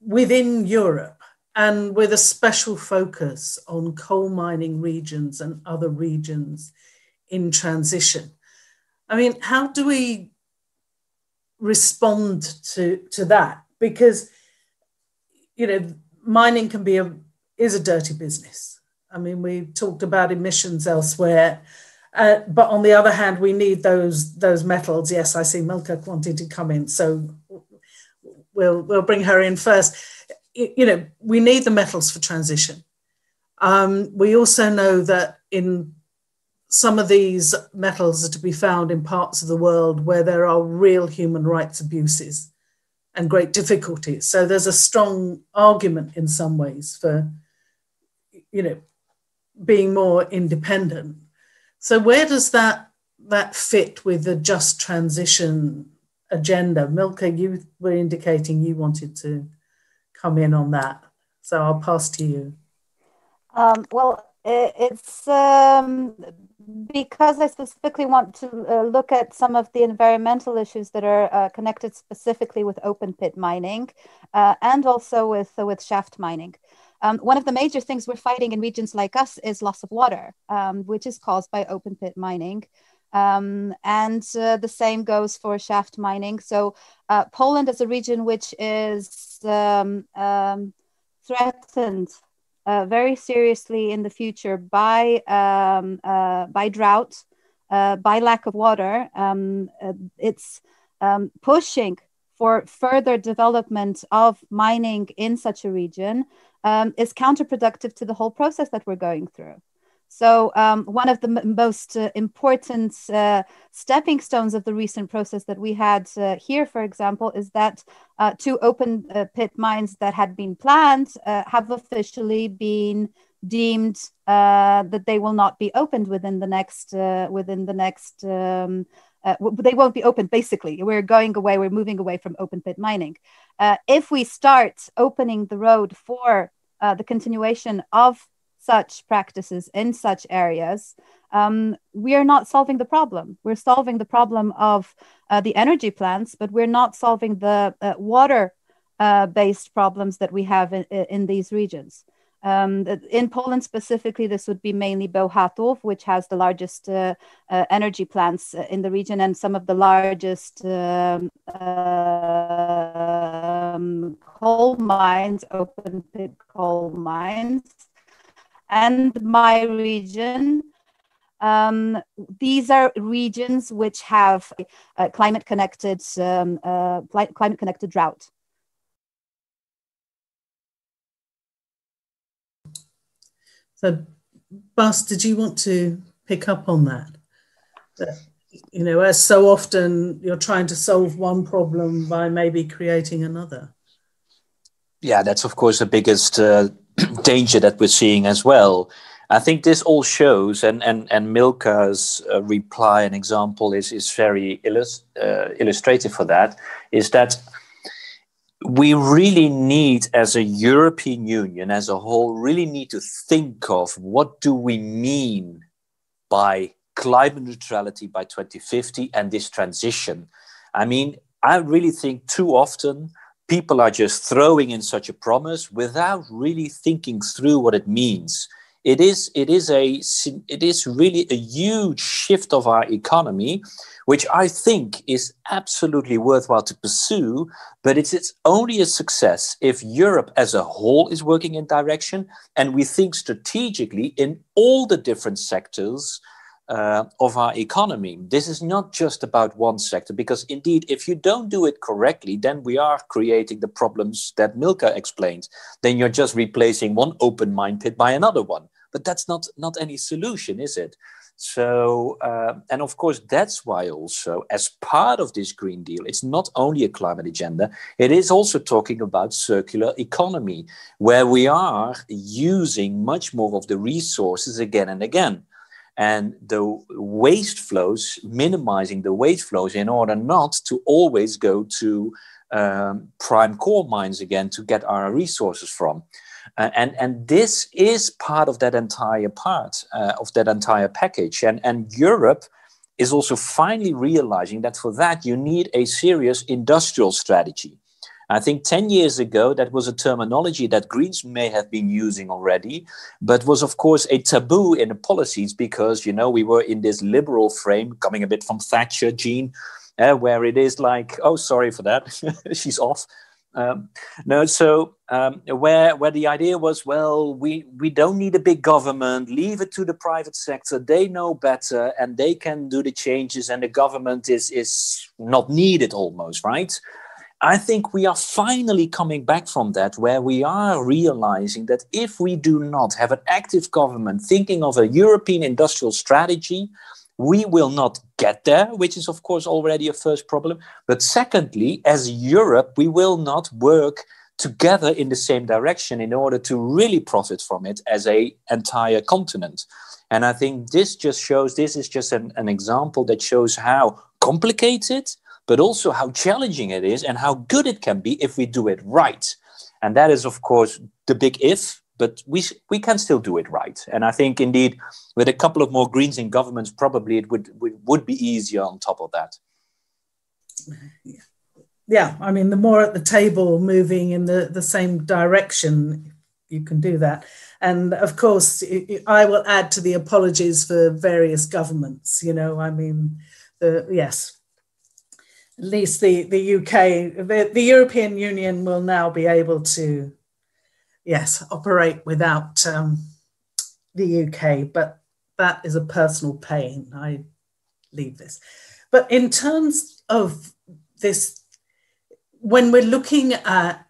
B: within Europe and with a special focus on coal mining regions and other regions in transition. I mean, how do we respond to, to that? Because, you know, mining can be a, is a dirty business. I mean, we talked about emissions elsewhere. Uh, but on the other hand, we need those those metals. Yes, I see Milka wanting to come in, so we'll we'll bring her in first. You know, we need the metals for transition. Um, we also know that in some of these metals are to be found in parts of the world where there are real human rights abuses and great difficulties. So there's a strong argument in some ways for, you know, being more independent. So where does that that fit with the just transition agenda? Milka, you were indicating you wanted to come in on that. So I'll pass to you.
G: Um, well, it's um, because I specifically want to uh, look at some of the environmental issues that are uh, connected specifically with open pit mining uh, and also with, uh, with shaft mining. Um, one of the major things we're fighting in regions like us is loss of water, um, which is caused by open pit mining. Um, and uh, the same goes for shaft mining. So, uh, Poland is a region which is um, um, threatened uh, very seriously in the future by um, uh, by drought, uh, by lack of water. Um, uh, it's um, pushing for further development of mining in such a region um, is counterproductive to the whole process that we're going through. So, um, one of the m- most uh, important uh, stepping stones of the recent process that we had uh, here, for example, is that uh, two open uh, pit mines that had been planned uh, have officially been deemed that they will not be opened within the next within the next. Um, they won't be opened. Basically, we're going away. We're moving away from open pit mining. if we start opening the road for the continuation of such practices in such areas, um, we are not solving the problem. We're solving the problem of uh, the energy plants, but we're not solving the uh, water uh, based problems that we have in, in these regions. Um, in Poland specifically, this would be mainly Bełchatów, which has the largest uh, uh, energy plants uh, in the region and some of the largest um, um, coal mines, open pit coal mines and my region. Um, these are regions which have uh, climate connected um, uh, climate connected drought.
B: So, Bas, did you want to pick up on that? that? You know, as so often you're trying to solve one problem by maybe creating another.
D: Yeah, that's of course the biggest uh, danger that we're seeing as well. I think this all shows, and and and Milka's uh, reply and example is is very illust- uh, illustrative for that. Is that we really need, as a European Union as a whole, really need to think of what do we mean by climate neutrality by 2050 and this transition. I mean, I really think too often people are just throwing in such a promise without really thinking through what it means. It is, it is a, it is really a huge shift of our economy, which I think is absolutely worthwhile to pursue. But it's, it's only a success if Europe as a whole is working in direction and we think strategically in all the different sectors uh, of our economy. This is not just about one sector, because indeed, if you don't do it correctly, then we are creating the problems that Milka explained. Then you're just replacing one open mine pit by another one. But that's not, not any solution, is it? So, uh, and of course, that's why also, as part of this Green Deal, it's not only a climate agenda, it is also talking about circular economy, where we are using much more of the resources again and again and the waste flows, minimizing the waste flows in order not to always go to um, prime coal mines again to get our resources from. Uh, and, and this is part of that entire part uh, of that entire package. And, and Europe is also finally realizing that for that you need a serious industrial strategy. I think 10 years ago, that was a terminology that Greens may have been using already, but was, of course, a taboo in the policies because, you know, we were in this liberal frame, coming a bit from Thatcher, Jean, uh, where it is like, oh, sorry for that, she's off. Um, no, so um, where where the idea was, well, we we don't need a big government. Leave it to the private sector. They know better, and they can do the changes. And the government is is not needed almost, right? I think we are finally coming back from that, where we are realizing that if we do not have an active government thinking of a European industrial strategy, we will not get there, which is, of course, already a first problem. But secondly, as Europe, we will not work together in the same direction in order to really profit from it as a entire continent. And I think this just shows this is just an, an example that shows how complicated but also how challenging it is and how good it can be if we do it right. And that is, of course, the big if, but we, we can still do it right. And I think, indeed, with a couple of more Greens in governments, probably it would, would, would be easier on top of that.
B: Yeah. I mean, the more at the table moving in the, the same direction, you can do that. And of course, I will add to the apologies for various governments. You know, I mean, the yes, at least the, the UK, the, the European Union will now be able to, yes, operate without um, the UK, but that is a personal pain. I leave this. But in terms of this, when we're looking at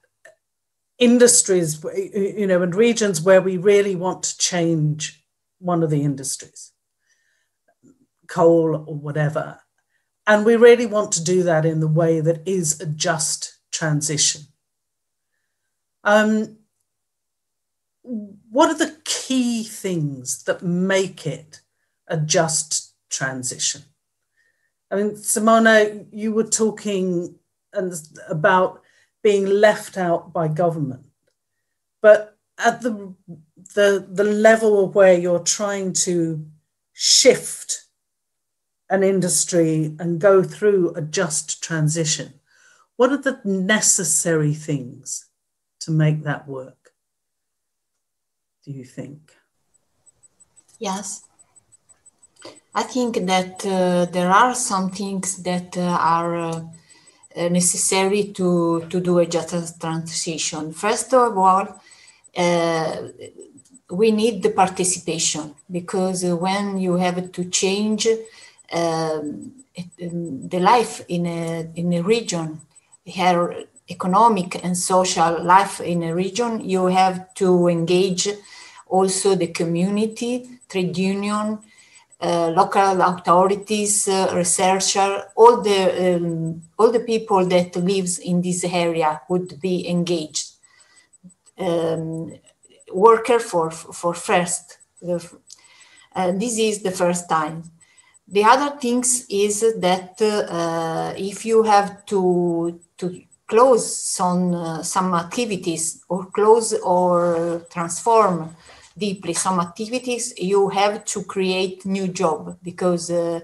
B: industries, you know, and regions where we really want to change one of the industries, coal or whatever, and we really want to do that in the way that is a just transition. Um, what are the key things that make it a just transition? I mean, Simona, you were talking about being left out by government, but at the the the level of where you're trying to shift an industry and go through a just transition, what are the necessary things to make that work? Do you think?
E: Yes. I think that uh, there are some things that uh, are uh, necessary to, to do a just transition. First of all, uh, we need the participation because when you have to change um, the life in a, in a region, her economic and social life in a region, you have to engage also the community, trade union, uh, local authorities, uh, researcher, all the um, all the people that lives in this area would be engaged. Um, worker for for first. Uh, this is the first time. The other things is that uh, if you have to to close some uh, some activities or close or transform deeply some activities, you have to create new job because uh,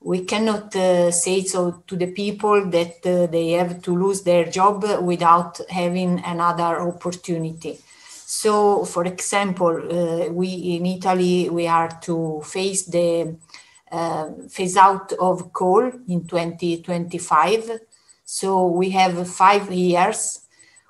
E: we cannot uh, say so to the people that uh, they have to lose their job without having another opportunity. So, for example, uh, we in Italy we are to face the uh, phase out of coal in 2025. So we have five years.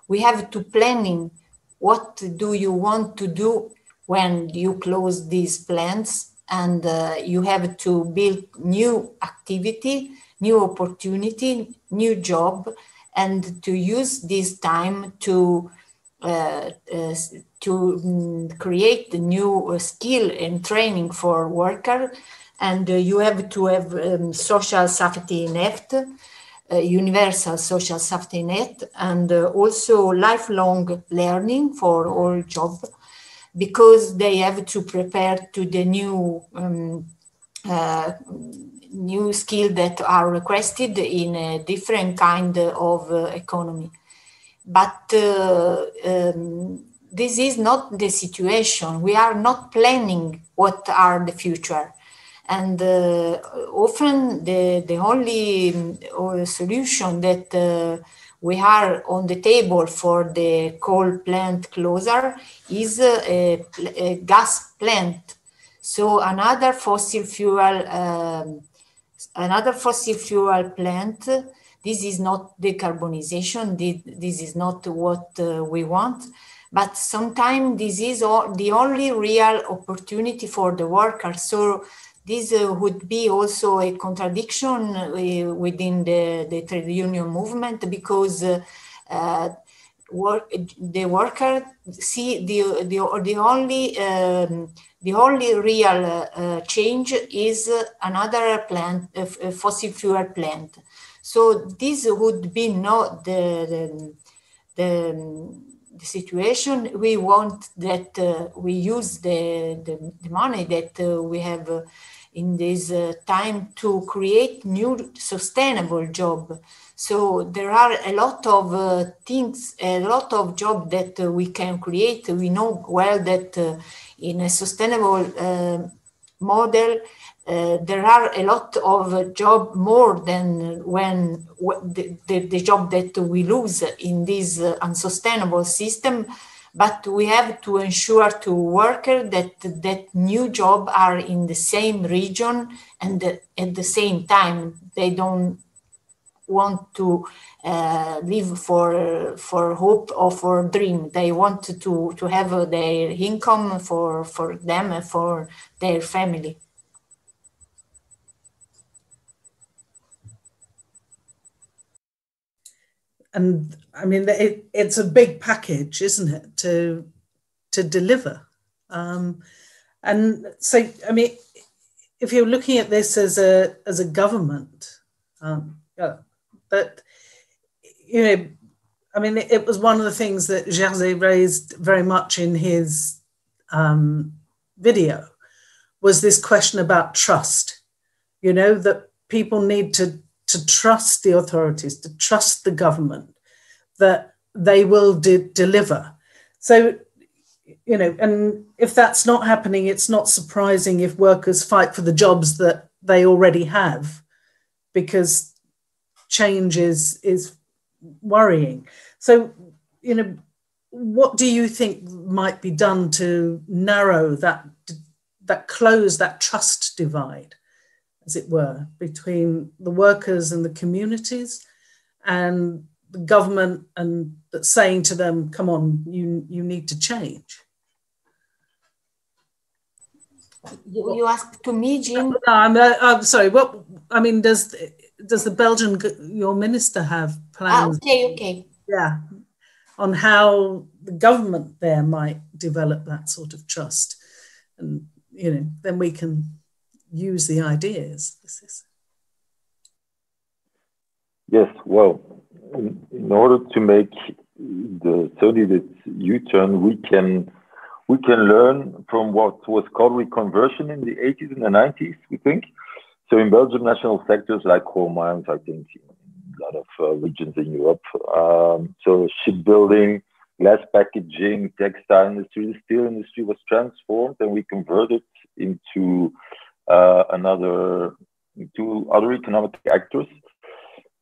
E: We have to planning what do you want to do when you close these plants and uh, you have to build new activity, new opportunity, new job, and to use this time to uh, uh, to um, create the new skill and training for worker and uh, you have to have um, social safety net, uh, universal social safety net, and uh, also lifelong learning for all job, because they have to prepare to the new um, new skill that are requested in a different kind of economy. But uh, um, this is not the situation. We are not planning what are the future and uh, often the, the only uh, solution that uh, we are on the table for the coal plant closure is a, a gas plant. So another fossil fuel, um, another fossil fuel plant. This is not decarbonization. This is not what uh, we want. But sometimes this is all, the only real opportunity for the workers So this uh, would be also a contradiction uh, within the, the trade union movement because uh, work, the worker see the, the, the only um, the only real uh, change is another plant, a, a, fossil fuel plant. So this would be not the, the, the, the situation. We want that uh, we use the, the, the money that uh, we have in this uh, time to create new sustainable job. So there are a lot of uh, things, a lot of job that uh, we can create. We know well that uh, in a sustainable uh, model, uh, there are a lot of job more than when the, the, the, job that we lose in this unsustainable system but we have to ensure to workers that that new job are in the same region and at the same time. They don't want to uh, live for for hope or for dream. They want to to have their income for for them and for their family
B: and I mean, it, it's a big package, isn't it, to to deliver? Um, and so, I mean, if you're looking at this as a as a government, um, yeah, but you know, I mean, it, it, was one of the things that Jerzy raised very much in his um, video was this question about trust. You know that people need to to trust the authorities, to trust the government that they will de- deliver. So, you know, and if that's not happening, it's not surprising if workers fight for the jobs that they already have, because change is is worrying. So, you know, what do you think might be done to narrow that that close that trust divide? As it were, between the workers and the communities and the government and saying to them, come on, you, you need to change.
E: You, you ask to me, Jean?
B: No, I'm, uh, I'm sorry. What I mean, does does the Belgian your minister have plans?
E: Ah, okay, okay.
B: Yeah, on how the government there might develop that sort of trust, and you know, then we can use the ideas.
F: Yes, well, in, in, order to make the study that you turn, we can we can learn from what was called reconversion in the 80s and the 90s, we think. So in Belgium, national sectors like coal mines, I think a lot of uh, regions in Europe. Um, so shipbuilding, glass packaging, textile industry, the steel industry was transformed and we converted into another two other economic actors.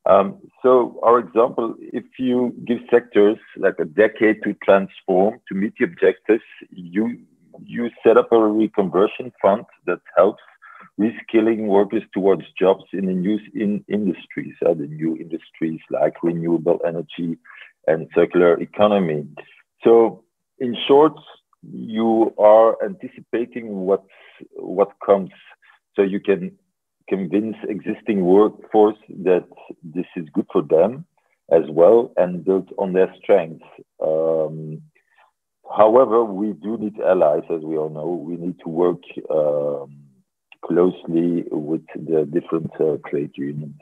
F: Um, so our example, if you give sectors like a decade to transform to meet the objectives, you you set up a reconversion fund that helps reskilling workers towards jobs in the new in industries, uh, the new industries like renewable energy and circular economy. So in short, you are anticipating what what comes so you can convince existing workforce that this is good for them as well and build on their strengths. Um, however, we do need allies, as we all know. We need to work um, closely with the different uh, trade unions.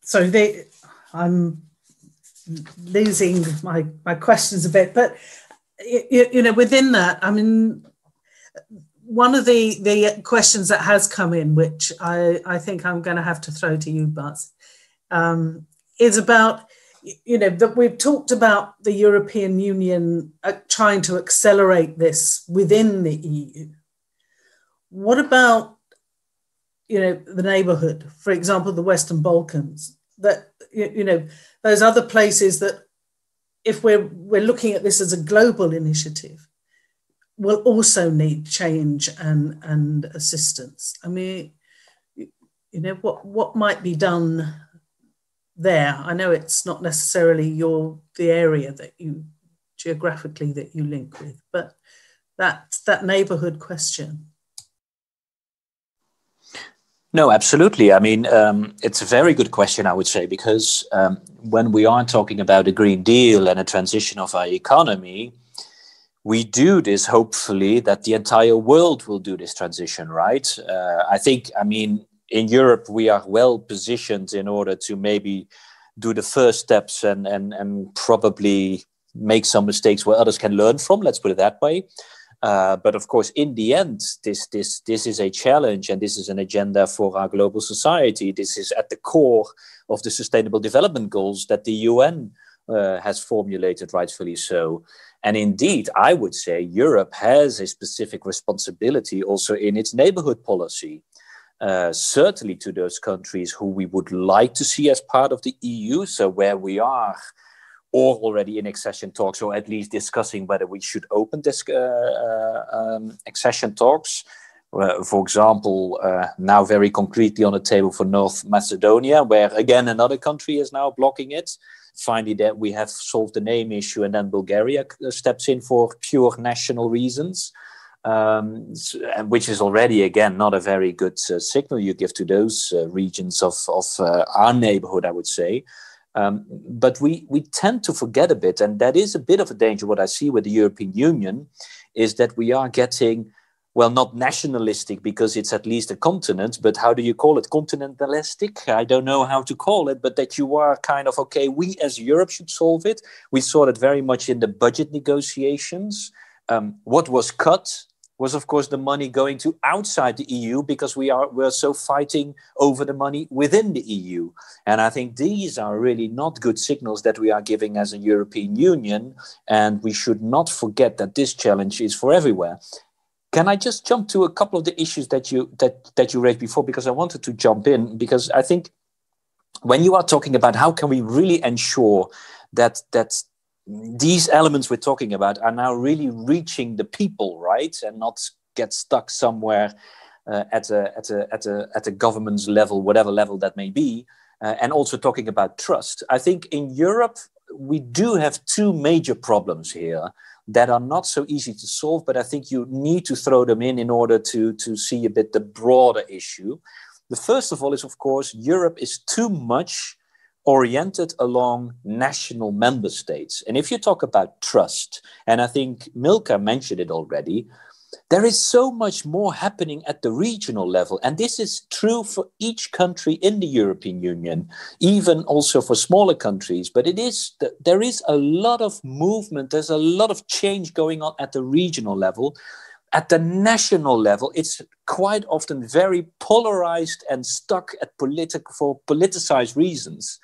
B: So they, I'm losing my, my questions a bit, but you, you know, within that, I mean, one of the the questions that has come in, which I I think I'm going to have to throw to you, Bas, um, is about you know that we've talked about the European Union uh, trying to accelerate this within the EU. What about you know, the neighborhood, for example, the Western Balkans, that, you know, those other places that if we're, we're looking at this as a global initiative, will also need change and, and assistance. I mean, you know, what, what might be done there? I know it's not necessarily your the area that you geographically that you link with, but that that neighborhood question.
D: No, absolutely. I mean, um, it's a very good question, I would say, because um, when we are talking about a Green Deal and a transition of our economy, we do this hopefully that the entire world will do this transition, right? Uh, I think, I mean, in Europe, we are well positioned in order to maybe do the first steps and, and, and probably make some mistakes where others can learn from, let's put it that way. Uh, but of course, in the end, this this this is a challenge, and this is an agenda for our global society. This is at the core of the Sustainable Development Goals that the UN uh, has formulated, rightfully so. And indeed, I would say Europe has a specific responsibility also in its neighborhood policy. Uh, certainly to those countries who we would like to see as part of the EU, so where we are or already in accession talks, or at least discussing whether we should open this uh, uh, um, accession talks. Uh, for example, uh, now very concretely on the table for North Macedonia, where again another country is now blocking it. Finally, that we have solved the name issue, and then Bulgaria uh, steps in for pure national reasons. Um, which is already again not a very good signal you give to those regions of, of our neighborhood, I would say. Um, but we, we tend to forget a bit, and that is a bit of a danger. What I see with the European Union is that we are getting, well, not nationalistic because it's at least a continent, but how do you call it? Continentalistic? I don't know how to call it, but that you are kind of, okay, we as Europe should solve it. We saw it very much in the budget negotiations. Um, what was cut was of course the money going to outside the EU because we are we're so fighting over the money within the EU. And I think these are really not good signals that we are giving as a European Union. And we should not forget that this challenge is for everywhere. Can I just jump to a couple of the issues that you that that you raised before because I wanted to jump in because I think when you are talking about how can we really ensure that that these elements we're talking about are now really reaching the people, right, and not get stuck somewhere uh, at a at a at a at a government's level, whatever level that may be, uh, and also talking about trust. I think in Europe we do have two major problems here that are not so easy to solve, but I think you need to throw them in in order to to see a bit the broader issue. The first of all is, of course, Europe is too much oriented along national member states. And if you talk about trust, and I think Milka mentioned it already, there is so much more happening at the regional level. And this is true for each country in the European Union, even also for smaller countries. But it is there is a lot of movement, there's a lot of change going on at the regional level. At the national level, it's quite often very polarized and stuck at political for politicized reasons.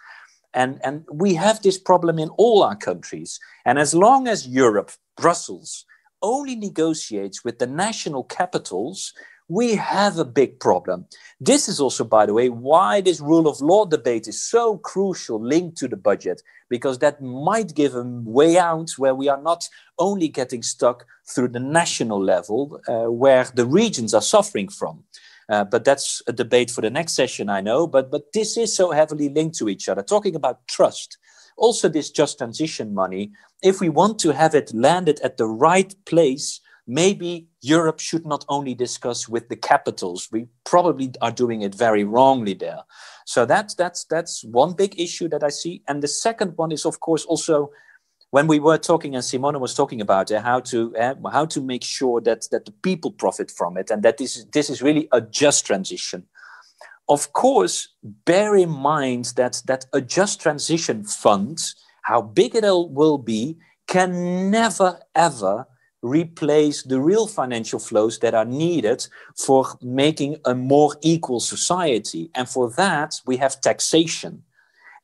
D: And, and we have this problem in all our countries. And as long as Europe, Brussels, only negotiates with the national capitals, we have a big problem. This is also, by the way, why this rule of law debate is so crucial linked to the budget, because that might give a way out where we are not only getting stuck through the national level, uh, where the regions are suffering from. Uh, but that's a debate for the next session, I know. But but this is so heavily linked to each other. Talking about trust, also this just transition money. If we want to have it landed at the right place, maybe Europe should not only discuss with the capitals. We probably are doing it very wrongly there. So that's that's that's one big issue that I see. And the second one is, of course, also when we were talking and Simona was talking about how to uh, how to make sure that that the people profit from it and that this this is really a just transition. Of course, bear in mind that that a just transition fund, how big it will be, can never ever replace the real financial flows that are needed for making a more equal society. And for that, we have taxation.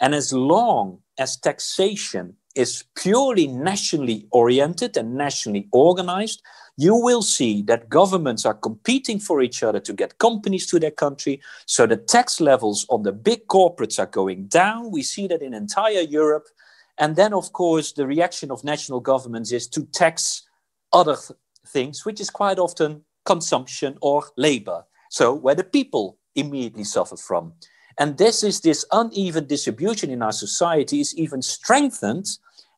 D: And as long as taxation is purely nationally oriented and nationally organized, you will see that governments are competing for each other to get companies to their country. So the tax levels on the big corporates are going down. We see that in entire Europe. And then, of course, the reaction of national governments is to tax other th- things, which is quite often consumption or labor. So, where the people immediately suffer from. And this is this uneven distribution in our society is even strengthened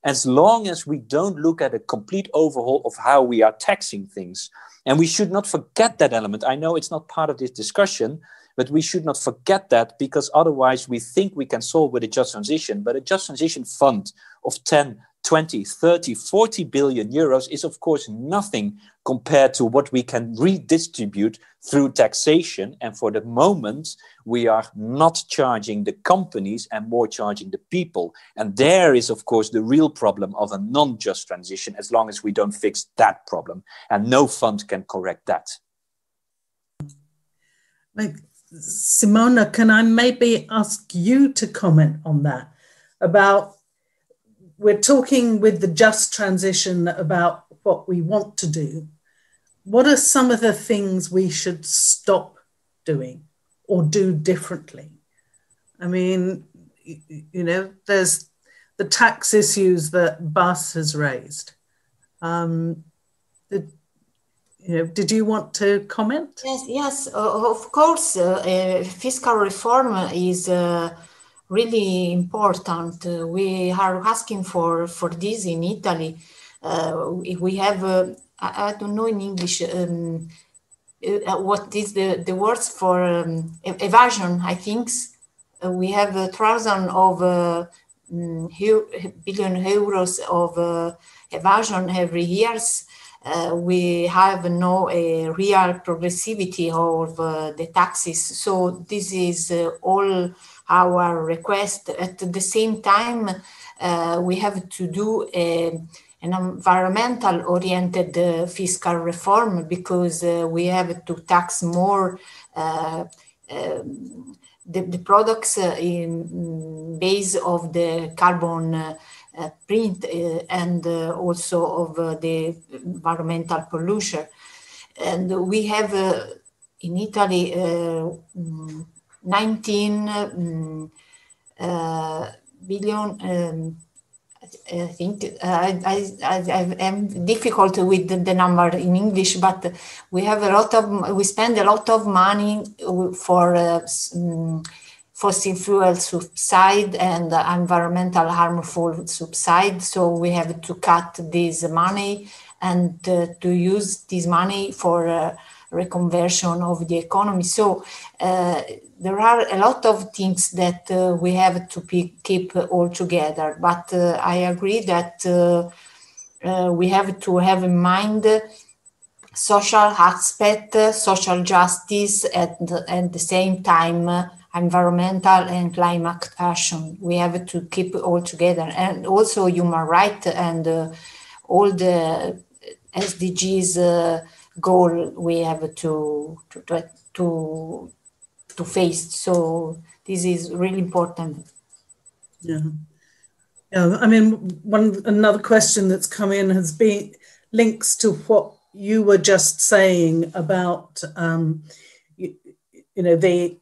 D: as long as we don't look at a complete overhaul of how we are taxing things. And we should not forget that element. I know it's not part of this discussion, but we should not forget that because otherwise we think we can solve with a just transition. But a just transition fund of 10, 20, 30, 40 billion euros is, of course, nothing compared to what we can redistribute through taxation. And for the moment, we are not charging the companies and more charging the people. And there is, of course, the real problem of a non just transition as long as we don't fix that problem. And no fund can correct that.
B: Like, Simona, can I maybe ask you to comment on that about we're talking with the just transition about what we want to do. What are some of the things we should stop doing or do differently? I mean, you know, there's the tax issues that Bas has raised. Um, did, you know, did you want to comment?
E: Yes, yes, uh, of course. Uh, uh, fiscal reform is uh, really important. Uh, we are asking for, for this in Italy. Uh, we have, uh, I, I, don't know in English, um, uh, what is the, the words for um, evasion, I think. Uh, we have a thousand of uh, mm, billion euros of evasion every years. we have no real progressivity of the taxes. So this is all our request. At the same time, uh, we have to do a, an environmental oriented uh, fiscal reform because uh, we have to tax more uh, um, the, the, products uh, in base of the carbon uh, print and also of the environmental pollution. And we have in Italy mm, 19 um, uh, billion. Um, I think I, I, I, am difficult with the, the, number in English, but we have a lot of, we spend a lot of money for uh, um, fossil fuel subside and environmental harmful subside. So we have to cut this money and uh, to use this money for uh, reconversion of the economy. So uh, there are a lot of things that uh, we have to keep all together. But uh, I agree that uh, uh, we have to have in mind social aspect, social justice, and at the same time environmental and climate action. We have to keep all together, and also human rights and all the SDGs goal we have to to to to face. So this is really important.
B: Yeah. Yeah, I mean, one another question that's come in has been links to what you were just saying about, um, you, you know, the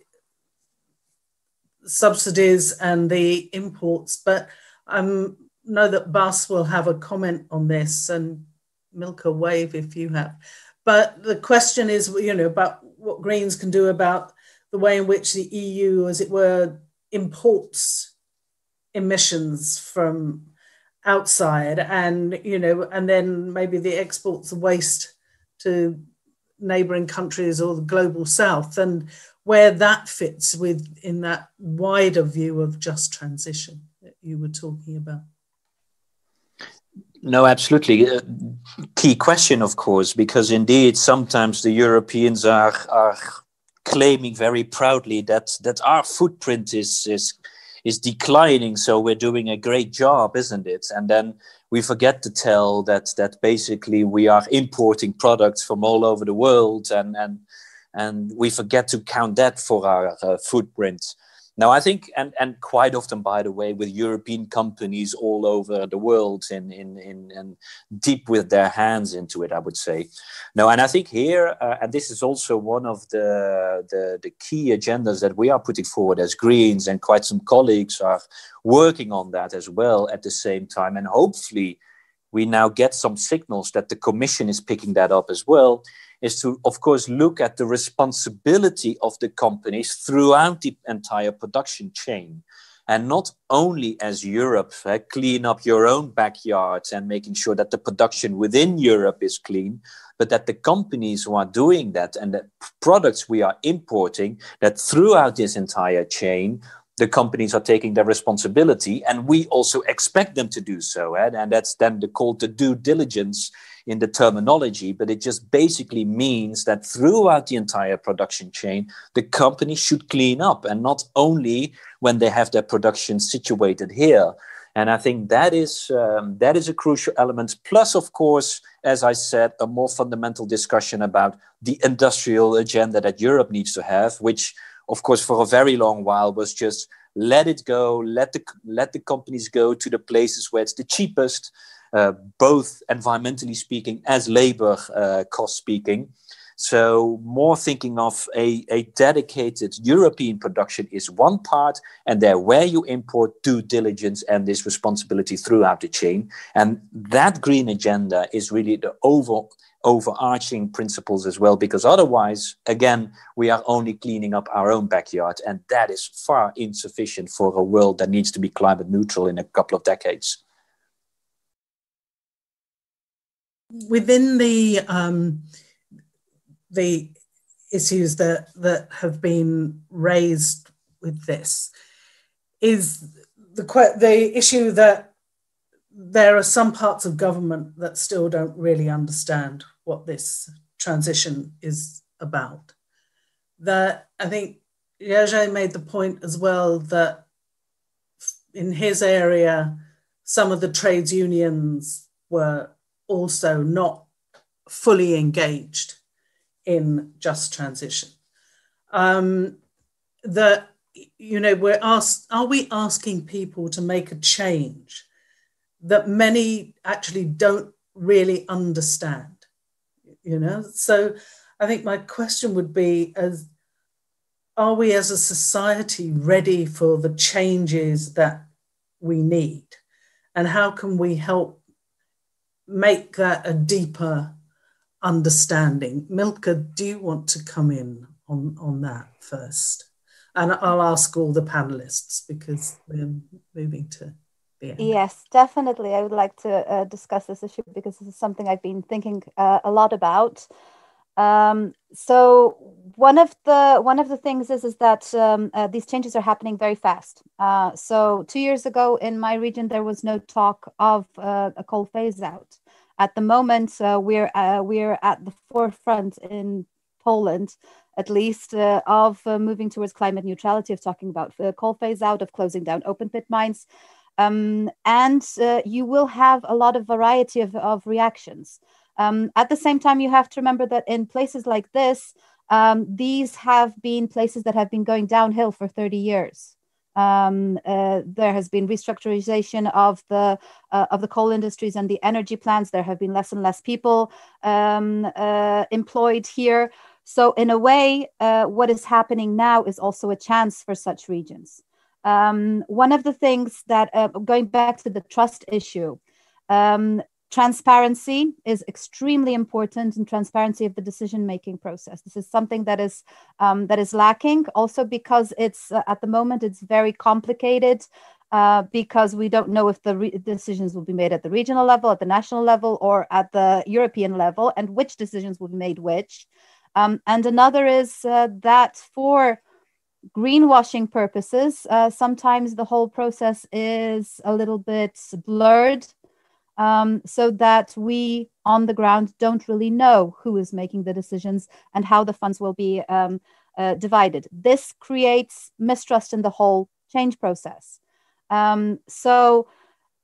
B: subsidies and the imports. But I um, know that Bas will have a comment on this, and Milka wave if you have. But the question is, you know, about what Greens can do about the way in which the EU, as it were, imports emissions from outside and you know and then maybe the exports of waste to neighboring countries or the global south and where that fits with in that wider view of just transition that you were talking about
D: no, absolutely. Uh, key question, of course, because indeed sometimes the Europeans are are claiming very proudly that that our footprint is is is declining, so we're doing a great job, isn't it? And then we forget to tell that that basically we are importing products from all over the world, and and and we forget to count that for our uh, footprint. Now, I think, and, and quite often, by the way, with European companies all over the world in, in, in, in deep with their hands into it, I would say. No, and I think here, uh, and this is also one of the, the, the key agendas that we are putting forward as Greens, and quite some colleagues are working on that as well at the same time. And hopefully, we now get some signals that the Commission is picking that up as well is to, of course, look at the responsibility of the companies throughout the entire production chain. And not only as Europe, uh, clean up your own backyards and making sure that the production within Europe is clean, but that the companies who are doing that and the products we are importing, that throughout this entire chain, the companies are taking their responsibility and we also expect them to do so. Eh? And that's then the call to due diligence in the terminology, but it just basically means that throughout the entire production chain, the company should clean up and not only when they have their production situated here. And I think that is um, that is a crucial element. Plus, of course, as I said, a more fundamental discussion about the industrial agenda that Europe needs to have, which of course, for a very long while was just let it go, let the let the companies go to the places where it's the cheapest, both environmentally speaking as labor uh, cost speaking. So more thinking of a, a dedicated European production is one part, and there where you import due diligence and this responsibility throughout the chain. And that green agenda is really the overall overarching principles as well, because otherwise, again, we are only cleaning up our own backyard, and that is far insufficient for a world that needs to be climate neutral in a couple of decades.
B: Within the um, the issues that that have been raised with this is the the issue that there are some parts of government that still don't really understand what this transition is about. That I think Jerzy made the point as well that in his area, some of the trades unions were also not fully engaged in just transition. Um, that you know we're asked, are we asking people to make a change that many actually don't really understand? you know so i think my question would be as are we as a society ready for the changes that we need and how can we help make that a deeper understanding milka do you want to come in on, on that first and i'll ask all the panelists because we're moving to the end.
G: Yes, definitely. I would like to uh, discuss this issue because this is something I've been thinking uh, a lot about. Um, so one of the one of the things is is that um, uh, these changes are happening very fast. Uh, so two years ago in my region there was no talk of uh, a coal phase out. At the moment uh, we're we're at the forefront in Poland at least uh, of uh, moving towards climate neutrality, of talking about uh, coal phase out, of closing down open pit mines. Um, and uh, you will have a lot of variety of, of reactions. Um, at the same time, you have to remember that in places like this, um, these have been places that have been going downhill for 30 years. Um, uh, there has been restructurization of the uh, of the coal industries and the energy plants. There have been less and less people um, uh, employed here. So, in a way, uh, what is happening now is also a chance for such regions. Um, one of the things that, uh, going back to the trust issue, um, transparency is extremely important in transparency of the decision making process. This is something that is um, that is lacking. Also because it's uh, at the moment it's very complicated uh, because we don't know if the re- decisions will be made at the regional level at the national level or at the european level and which decisions will be made which. Um, and another is uh, that for greenwashing purposes, uh, sometimes the whole process is a little bit blurred um, so that we on the ground don't really know who is making the decisions and how the funds will be um, uh, divided. This creates mistrust in the whole change process. Um, so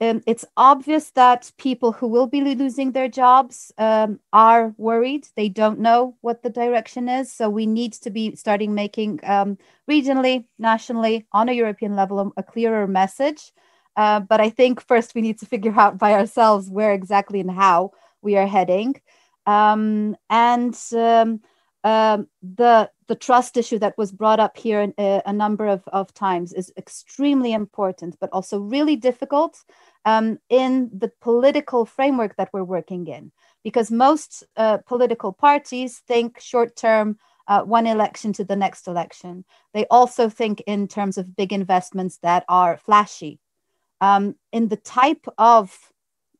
G: um, it's obvious that people who will be losing their jobs um, are worried. They don't know what the direction is. So we need to be starting making um, regionally, nationally, on a European level, a clearer message. Uh, but I think first we need to figure out by ourselves where exactly and how we are heading. Um, and um, um, the the trust issue that was brought up here a, uh, a, number of, of times is extremely important, but also really difficult um, in the political framework that we're working in, because most uh, political parties think short term, uh, one election to the next election. They also think in terms of big investments that are flashy. Um, in the type of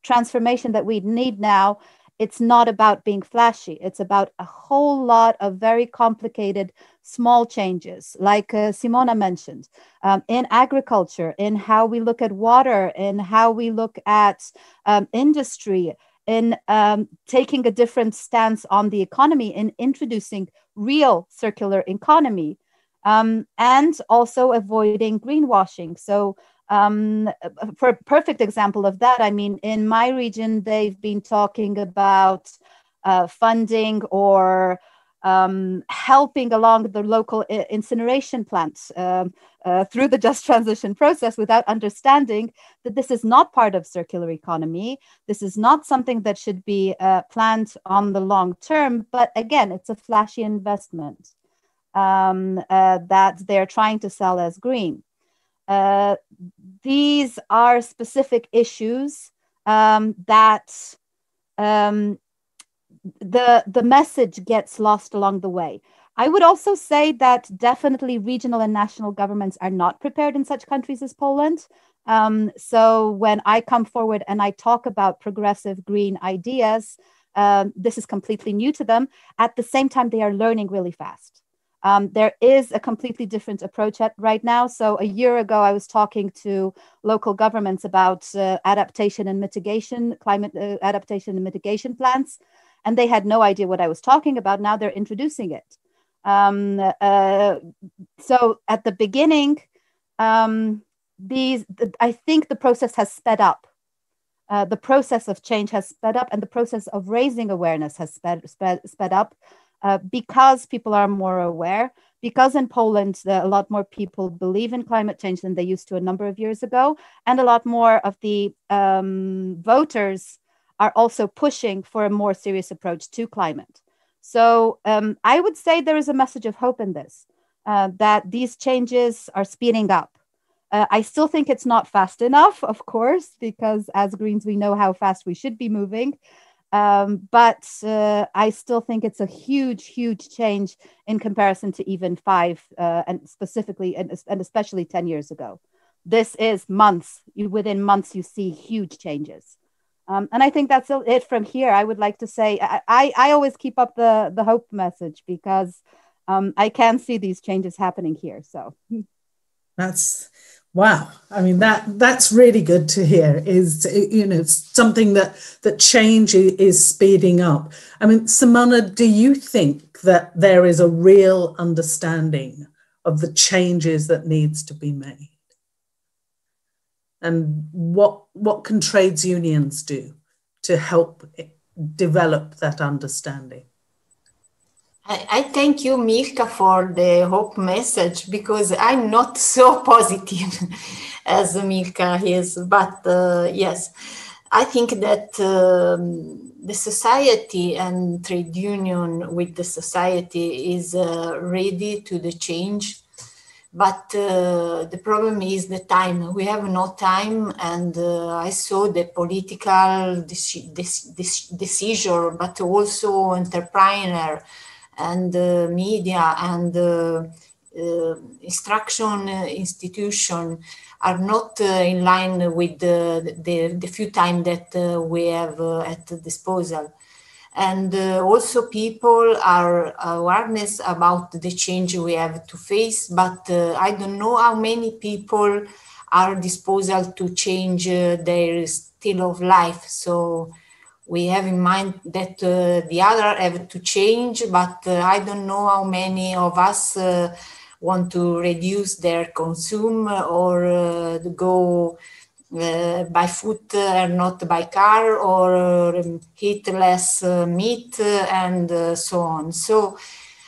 G: transformation that we need now, it's not about being flashy. It's about a whole lot of very complicated small changes, like uh, Simona mentioned, um, in agriculture, in how we look at water, in how we look at um, industry, in um, taking a different stance on the economy, in introducing real circular economy, um, and also avoiding greenwashing. So um, for a perfect example of that, I mean, in my region, they've been talking about uh, funding or um, helping along the local incineration plants um, uh, through the just transition process without understanding that this is not part of circular economy. This is not something that should be uh, planned on the long term, but again, it's a flashy investment um, uh, that they're trying to sell as green. Uh, these are specific issues um, that um, the the message gets lost along the way. I would also say that definitely regional and national governments are not prepared in such countries as Poland. Um, so when I come forward and I talk about progressive green ideas, um, this is completely new to them. At the same time, they are learning really fast. Um, there is a completely different approach at, right now. So a year ago, I was talking to local governments about uh, adaptation and mitigation, climate uh, adaptation and mitigation plans, and they had no idea what I was talking about. Now they're introducing it. Um, uh, so at the beginning, um, these the, I think the process has sped up. Uh, the process of change has sped up, and the process of raising awareness has sped, sped, sped up uh, because people are more aware, because in Poland, a lot more people believe in climate change than they used to a number of years ago, and a lot more of the um, voters are also pushing for a more serious approach to climate. So um, I would say there is a message of hope in this, uh, that these changes are speeding up. Uh, I still think it's not fast enough, of course, because as Greens, we know how fast we should be moving. Um, but uh, I still think it's a huge, huge change in comparison to even five, uh, and specifically, and, and, especially 10 years ago. This is months. You, within months, you see huge changes. Um, and I think that's it from here. I would like to say I, I, I always keep up the, the hope message because um, I can see these changes happening here. So
B: that's Wow, I mean that that's really good to hear. Is you know something that that change is speeding up. I mean, Simona, do you think that there is a real understanding of the changes that needs to be made, and what what can trades unions do to help develop that understanding?
E: I, thank you, Milka, for the hope message because I'm not so positive as Milka is. But uh, yes, I think that um, the society and trade union with the society is uh, ready to the change. But uh, the problem is the time. We have no time, and uh, I saw the political deci- dec- decision, but also entrepreneur and uh, media and uh, uh, instruction institution are not in line with the, the, the few time that we have at disposal. And uh, also people are awareness about the change we have to face but uh, i don't know how many people are disposal to change uh, their style of life. So we have in mind that uh, the other have to change, but uh, I don't know how many of us uh, want to reduce their consume or uh, go uh, by foot and not by car, or um, eat less meat, and so on. So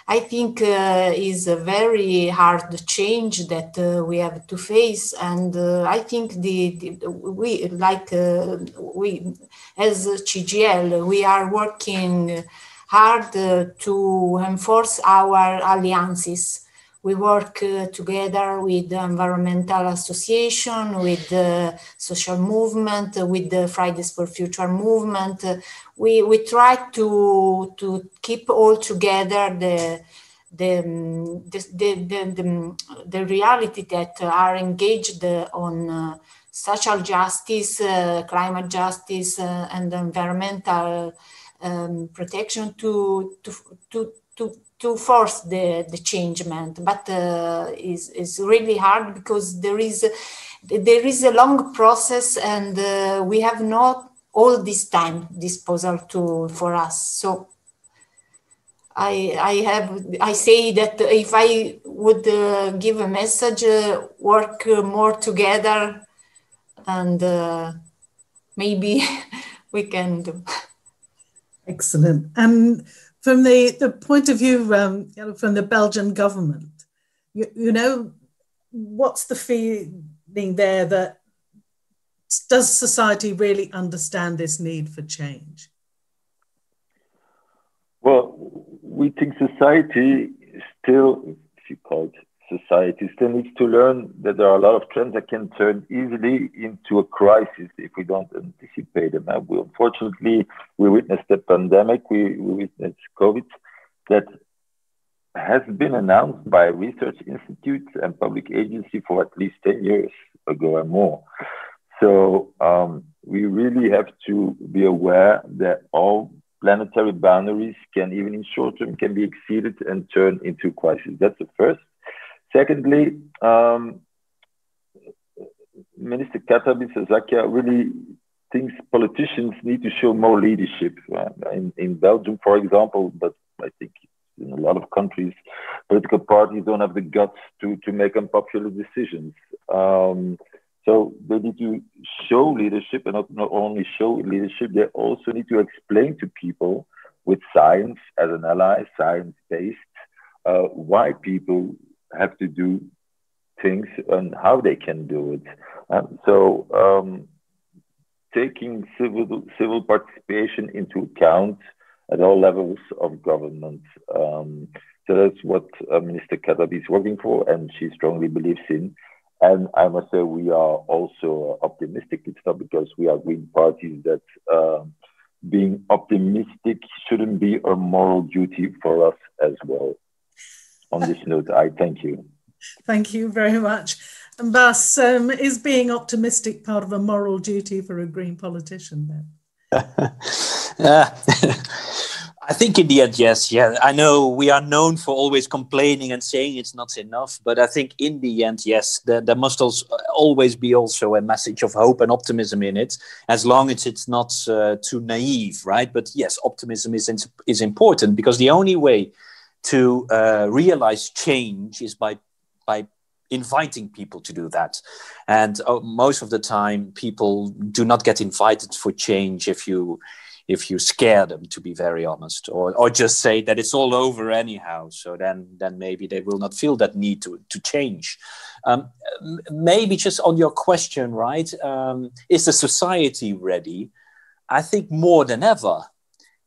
E: I think uh, is a very hard change that uh, we have to face, and uh, I think the, the we like we as CGIL we are working hard to enforce our alliances we work uh, together with the environmental association, with the social movement, uh, with the Fridays for Future movement. Uh, we, we try to, to keep all together the, the, the, the, the, the reality that are engaged on uh, social justice, climate justice, and environmental um, protection to, to, to, to force the, the changement, but uh, is is really hard because there is there is a long process and uh, we have not all this time disposal to for us. So I I have I say that if I would uh, give a message, uh, work more together, and uh, maybe we can do.
B: Excellent. And from the, the point of view um, you know, from the Belgian government, you, you know, what's the feeling there that does society really understand this need for change?
F: Well, we think society still, if you call it society still needs to learn that there are a lot of trends that can turn easily into a crisis if we don't anticipate them. And we, unfortunately, we witnessed the pandemic, we, we witnessed COVID that has been announced by research institutes and public agency for at least 10 years ago and more. So um, we really have to be aware that all planetary boundaries can, even in short term, can be exceeded and turn into crisis. That's the first. Secondly, um, Minister Khattabi Zakia really thinks politicians need to show more leadership. Uh, in, in Belgium, for example, but I think in a lot of countries, political parties don't have the guts to, to make unpopular decisions. Um, so they need to show leadership and not, not only show leadership, they also need to explain to people with science as an ally, science based, uh, why people have to do things and how they can do it. Um, so um, taking civil civil participation into account at all levels of government. Um, so that's what uh, Minister Khattabi is working for, and she strongly believes in. And I must say, we are also optimistic. It's not because we are green parties that uh, being optimistic shouldn't be a moral duty for us as well on this note, I thank you.
B: Thank you very much. And Bas, um, is being optimistic part of a moral duty for a Green politician then?
D: uh, I think in the end, yes. Yeah, I know we are known for always complaining and saying it's not enough, but I think in the end, yes, there, there must also always be also a message of hope and optimism in it, as long as it's not uh, too naive, right? But yes, optimism is is important because the only way to uh, realize change is by by inviting people to do that. And uh, most of the time people do not get invited for change if you if you scare them to be very honest or, or just say that it's all over anyhow. So then then maybe they will not feel that need to to change. Um, maybe just on your question right um, is the society ready? I think more than ever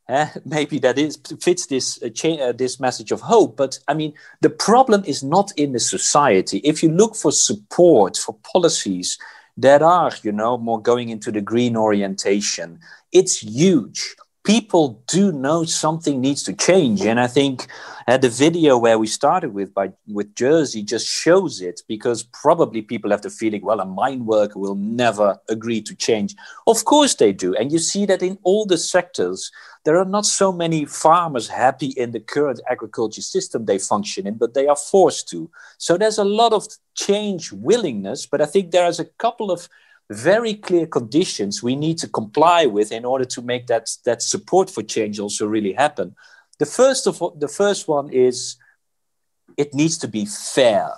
D: uh, maybe that is fits this uh, cha- uh, this message of hope. But I mean, the problem is not in the society. If you look for support for policies that are, you know, more going into the green orientation, it's huge people do know something needs to change. And i think uh, the video where we started with by with Jerzy just shows it because probably people have the feeling well a mine worker will never agree to change. Of course they do. And you see that in all the sectors there are not so many farmers happy in the current agriculture system they function in but they are forced to. So there's a lot of change willingness but i think there is a couple of very clear conditions we need to comply with in order to make that, that support for change also really happen. The first of the first one is it needs to be fair.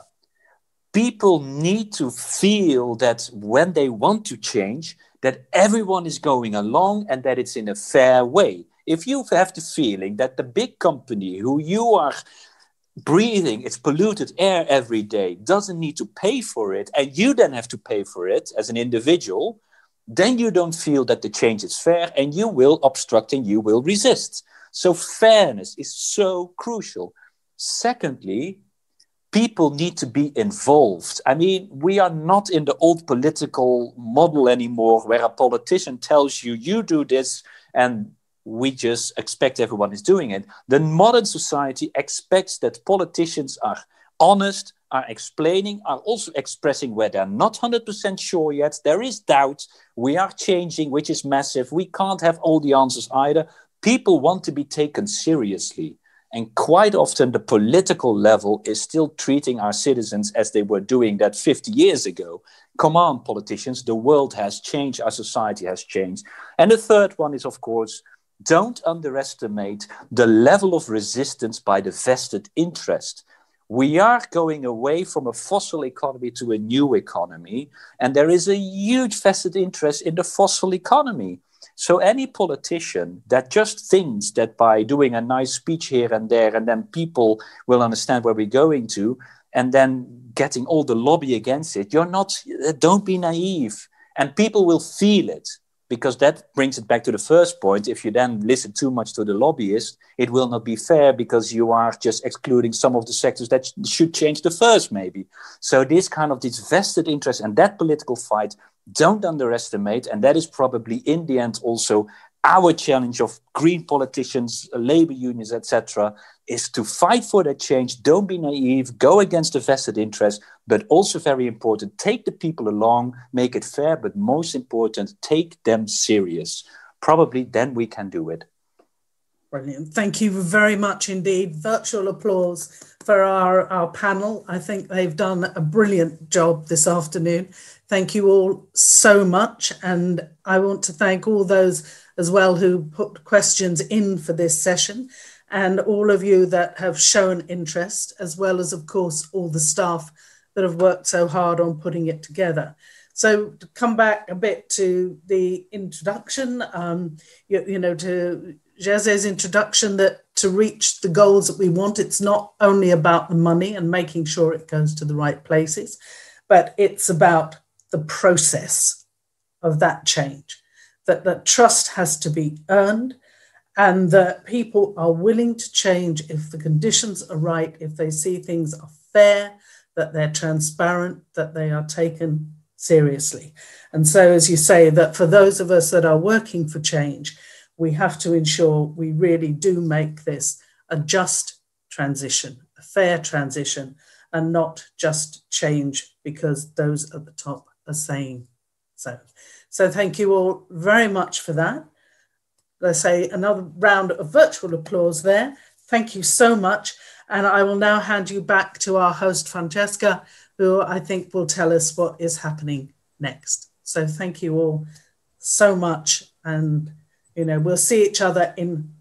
D: people need to feel that when they want to change, that everyone is going along and that it's in a fair way. If you have the feeling that the big company who you are breathing its polluted air every day doesn't need to pay for it, and you then have to pay for it as an individual, then you don't feel that the change is fair and you will obstruct and you will resist. So, fairness is so crucial. Secondly, people need to be involved. I mean, we are not in the old political model anymore where a politician tells you, you do this, and we just expect everyone is doing it. The modern society expects that politicians are honest, are explaining, are also expressing where they're not 100% sure yet. There is doubt. We are changing, which is massive. We can't have all the answers either. People want to be taken seriously. And quite often, the political level is still treating our citizens as they were doing that 50 years ago. Come on, politicians, the world has changed, our society has changed. And the third one is, of course, don't underestimate the level of resistance by the vested interest. We are going away from a fossil economy to a new economy, and there is a huge vested interest in the fossil economy. So, any politician that just thinks that by doing a nice speech here and there, and then people will understand where we're going to, and then getting all the lobby against it, you're not, don't be naive. And people will feel it because that brings it back to the first point. If you then listen too much to the lobbyists, it will not be fair because you are just excluding some of the sectors that sh- should change the first, maybe. So, this kind of this vested interest and that political fight, don't underestimate. And that is probably in the end also our challenge of green politicians, labor unions, etc., is to fight for that change. Don't be naive, go against the vested interests, but also very important, take the people along, make it fair, but most important, take them serious. Probably then we can do it.
B: Brilliant. Thank you very much indeed. Virtual applause for our, our panel. I think they've done a brilliant job this afternoon. Thank you all so much. And I want to thank all those as well who put questions in for this session and all of you that have shown interest, as well as, of course, all the staff that have worked so hard on putting it together. So to come back a bit to the introduction, um, you, you, know, to Jerzy's introduction that to reach the goals that we want, it's not only about the money and making sure it goes to the right places, but it's about the process of that change that, that trust has to be earned and that people are willing to change if the conditions are right, if they see things are fair, that they're transparent, that they are taken seriously. And so, as you say, that for those of us that are working for change, we have to ensure we really do make this a just transition, a fair transition, and not just change because those at the top are saying so. So thank you all very much for that. Let's say another round of virtual applause there. Thank you so much. And I will now hand you back to our host, Francesca, who I think will tell us what is happening next. So thank you all so much. And, you know, we'll see each other in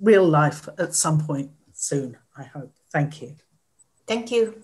B: real life at some point soon, I hope. Thank you.
E: Thank you.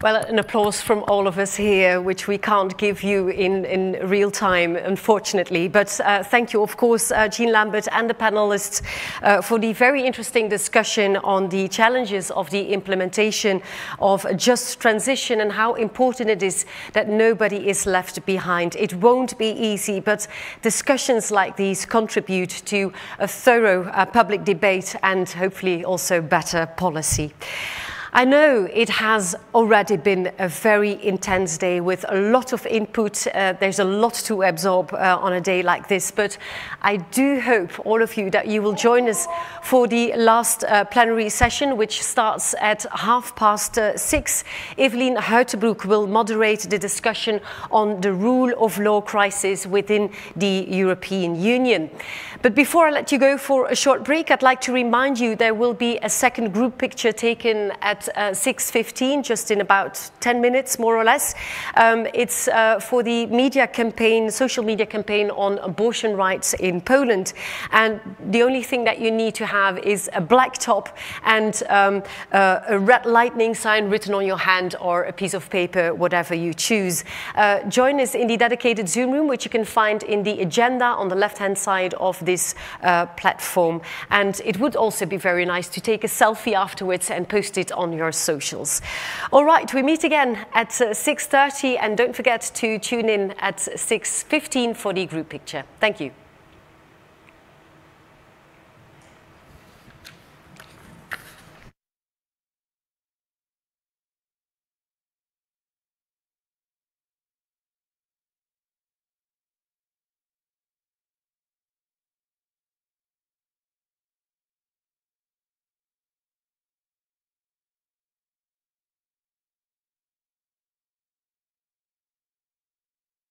A: Well, an applause from all of us here, which we can't give you in, in real time, unfortunately. But uh, thank you, of course, uh, Jean Lambert and the panelists uh, for the very interesting discussion on the challenges of the implementation of just transition and how important it is that nobody is left behind. It won't be easy, but discussions like these contribute to a thorough uh, public debate and hopefully also better policy. I know it has already been a very intense day with a lot of input. Uh, there's a lot to absorb uh, on a day like this, but I do hope, all of you, that you will join us for the last uh, plenary session, which starts at half past uh, six. Evelyne Huytebroeck will moderate the discussion on the rule of law crisis within the European Union. But before I let you go for a short break, I'd like to remind you there will be a second group picture taken at uh, 6.15, just in about 10 minutes, more or less. Um, it's uh, for the media campaign, social media campaign on abortion rights in Poland. And the only thing that you need to have is a black top and um, uh, a red lightning sign written on your hand or a piece of paper, whatever you choose. Uh, join us in the dedicated Zoom room, which you can find in the agenda on the left-hand side of this uh, platform. And it would also be very nice to take a selfie afterwards and post it on your socials. All right, we meet again at uh, 6.30 and don't forget to tune in at 6.15 for the group picture. Thank you.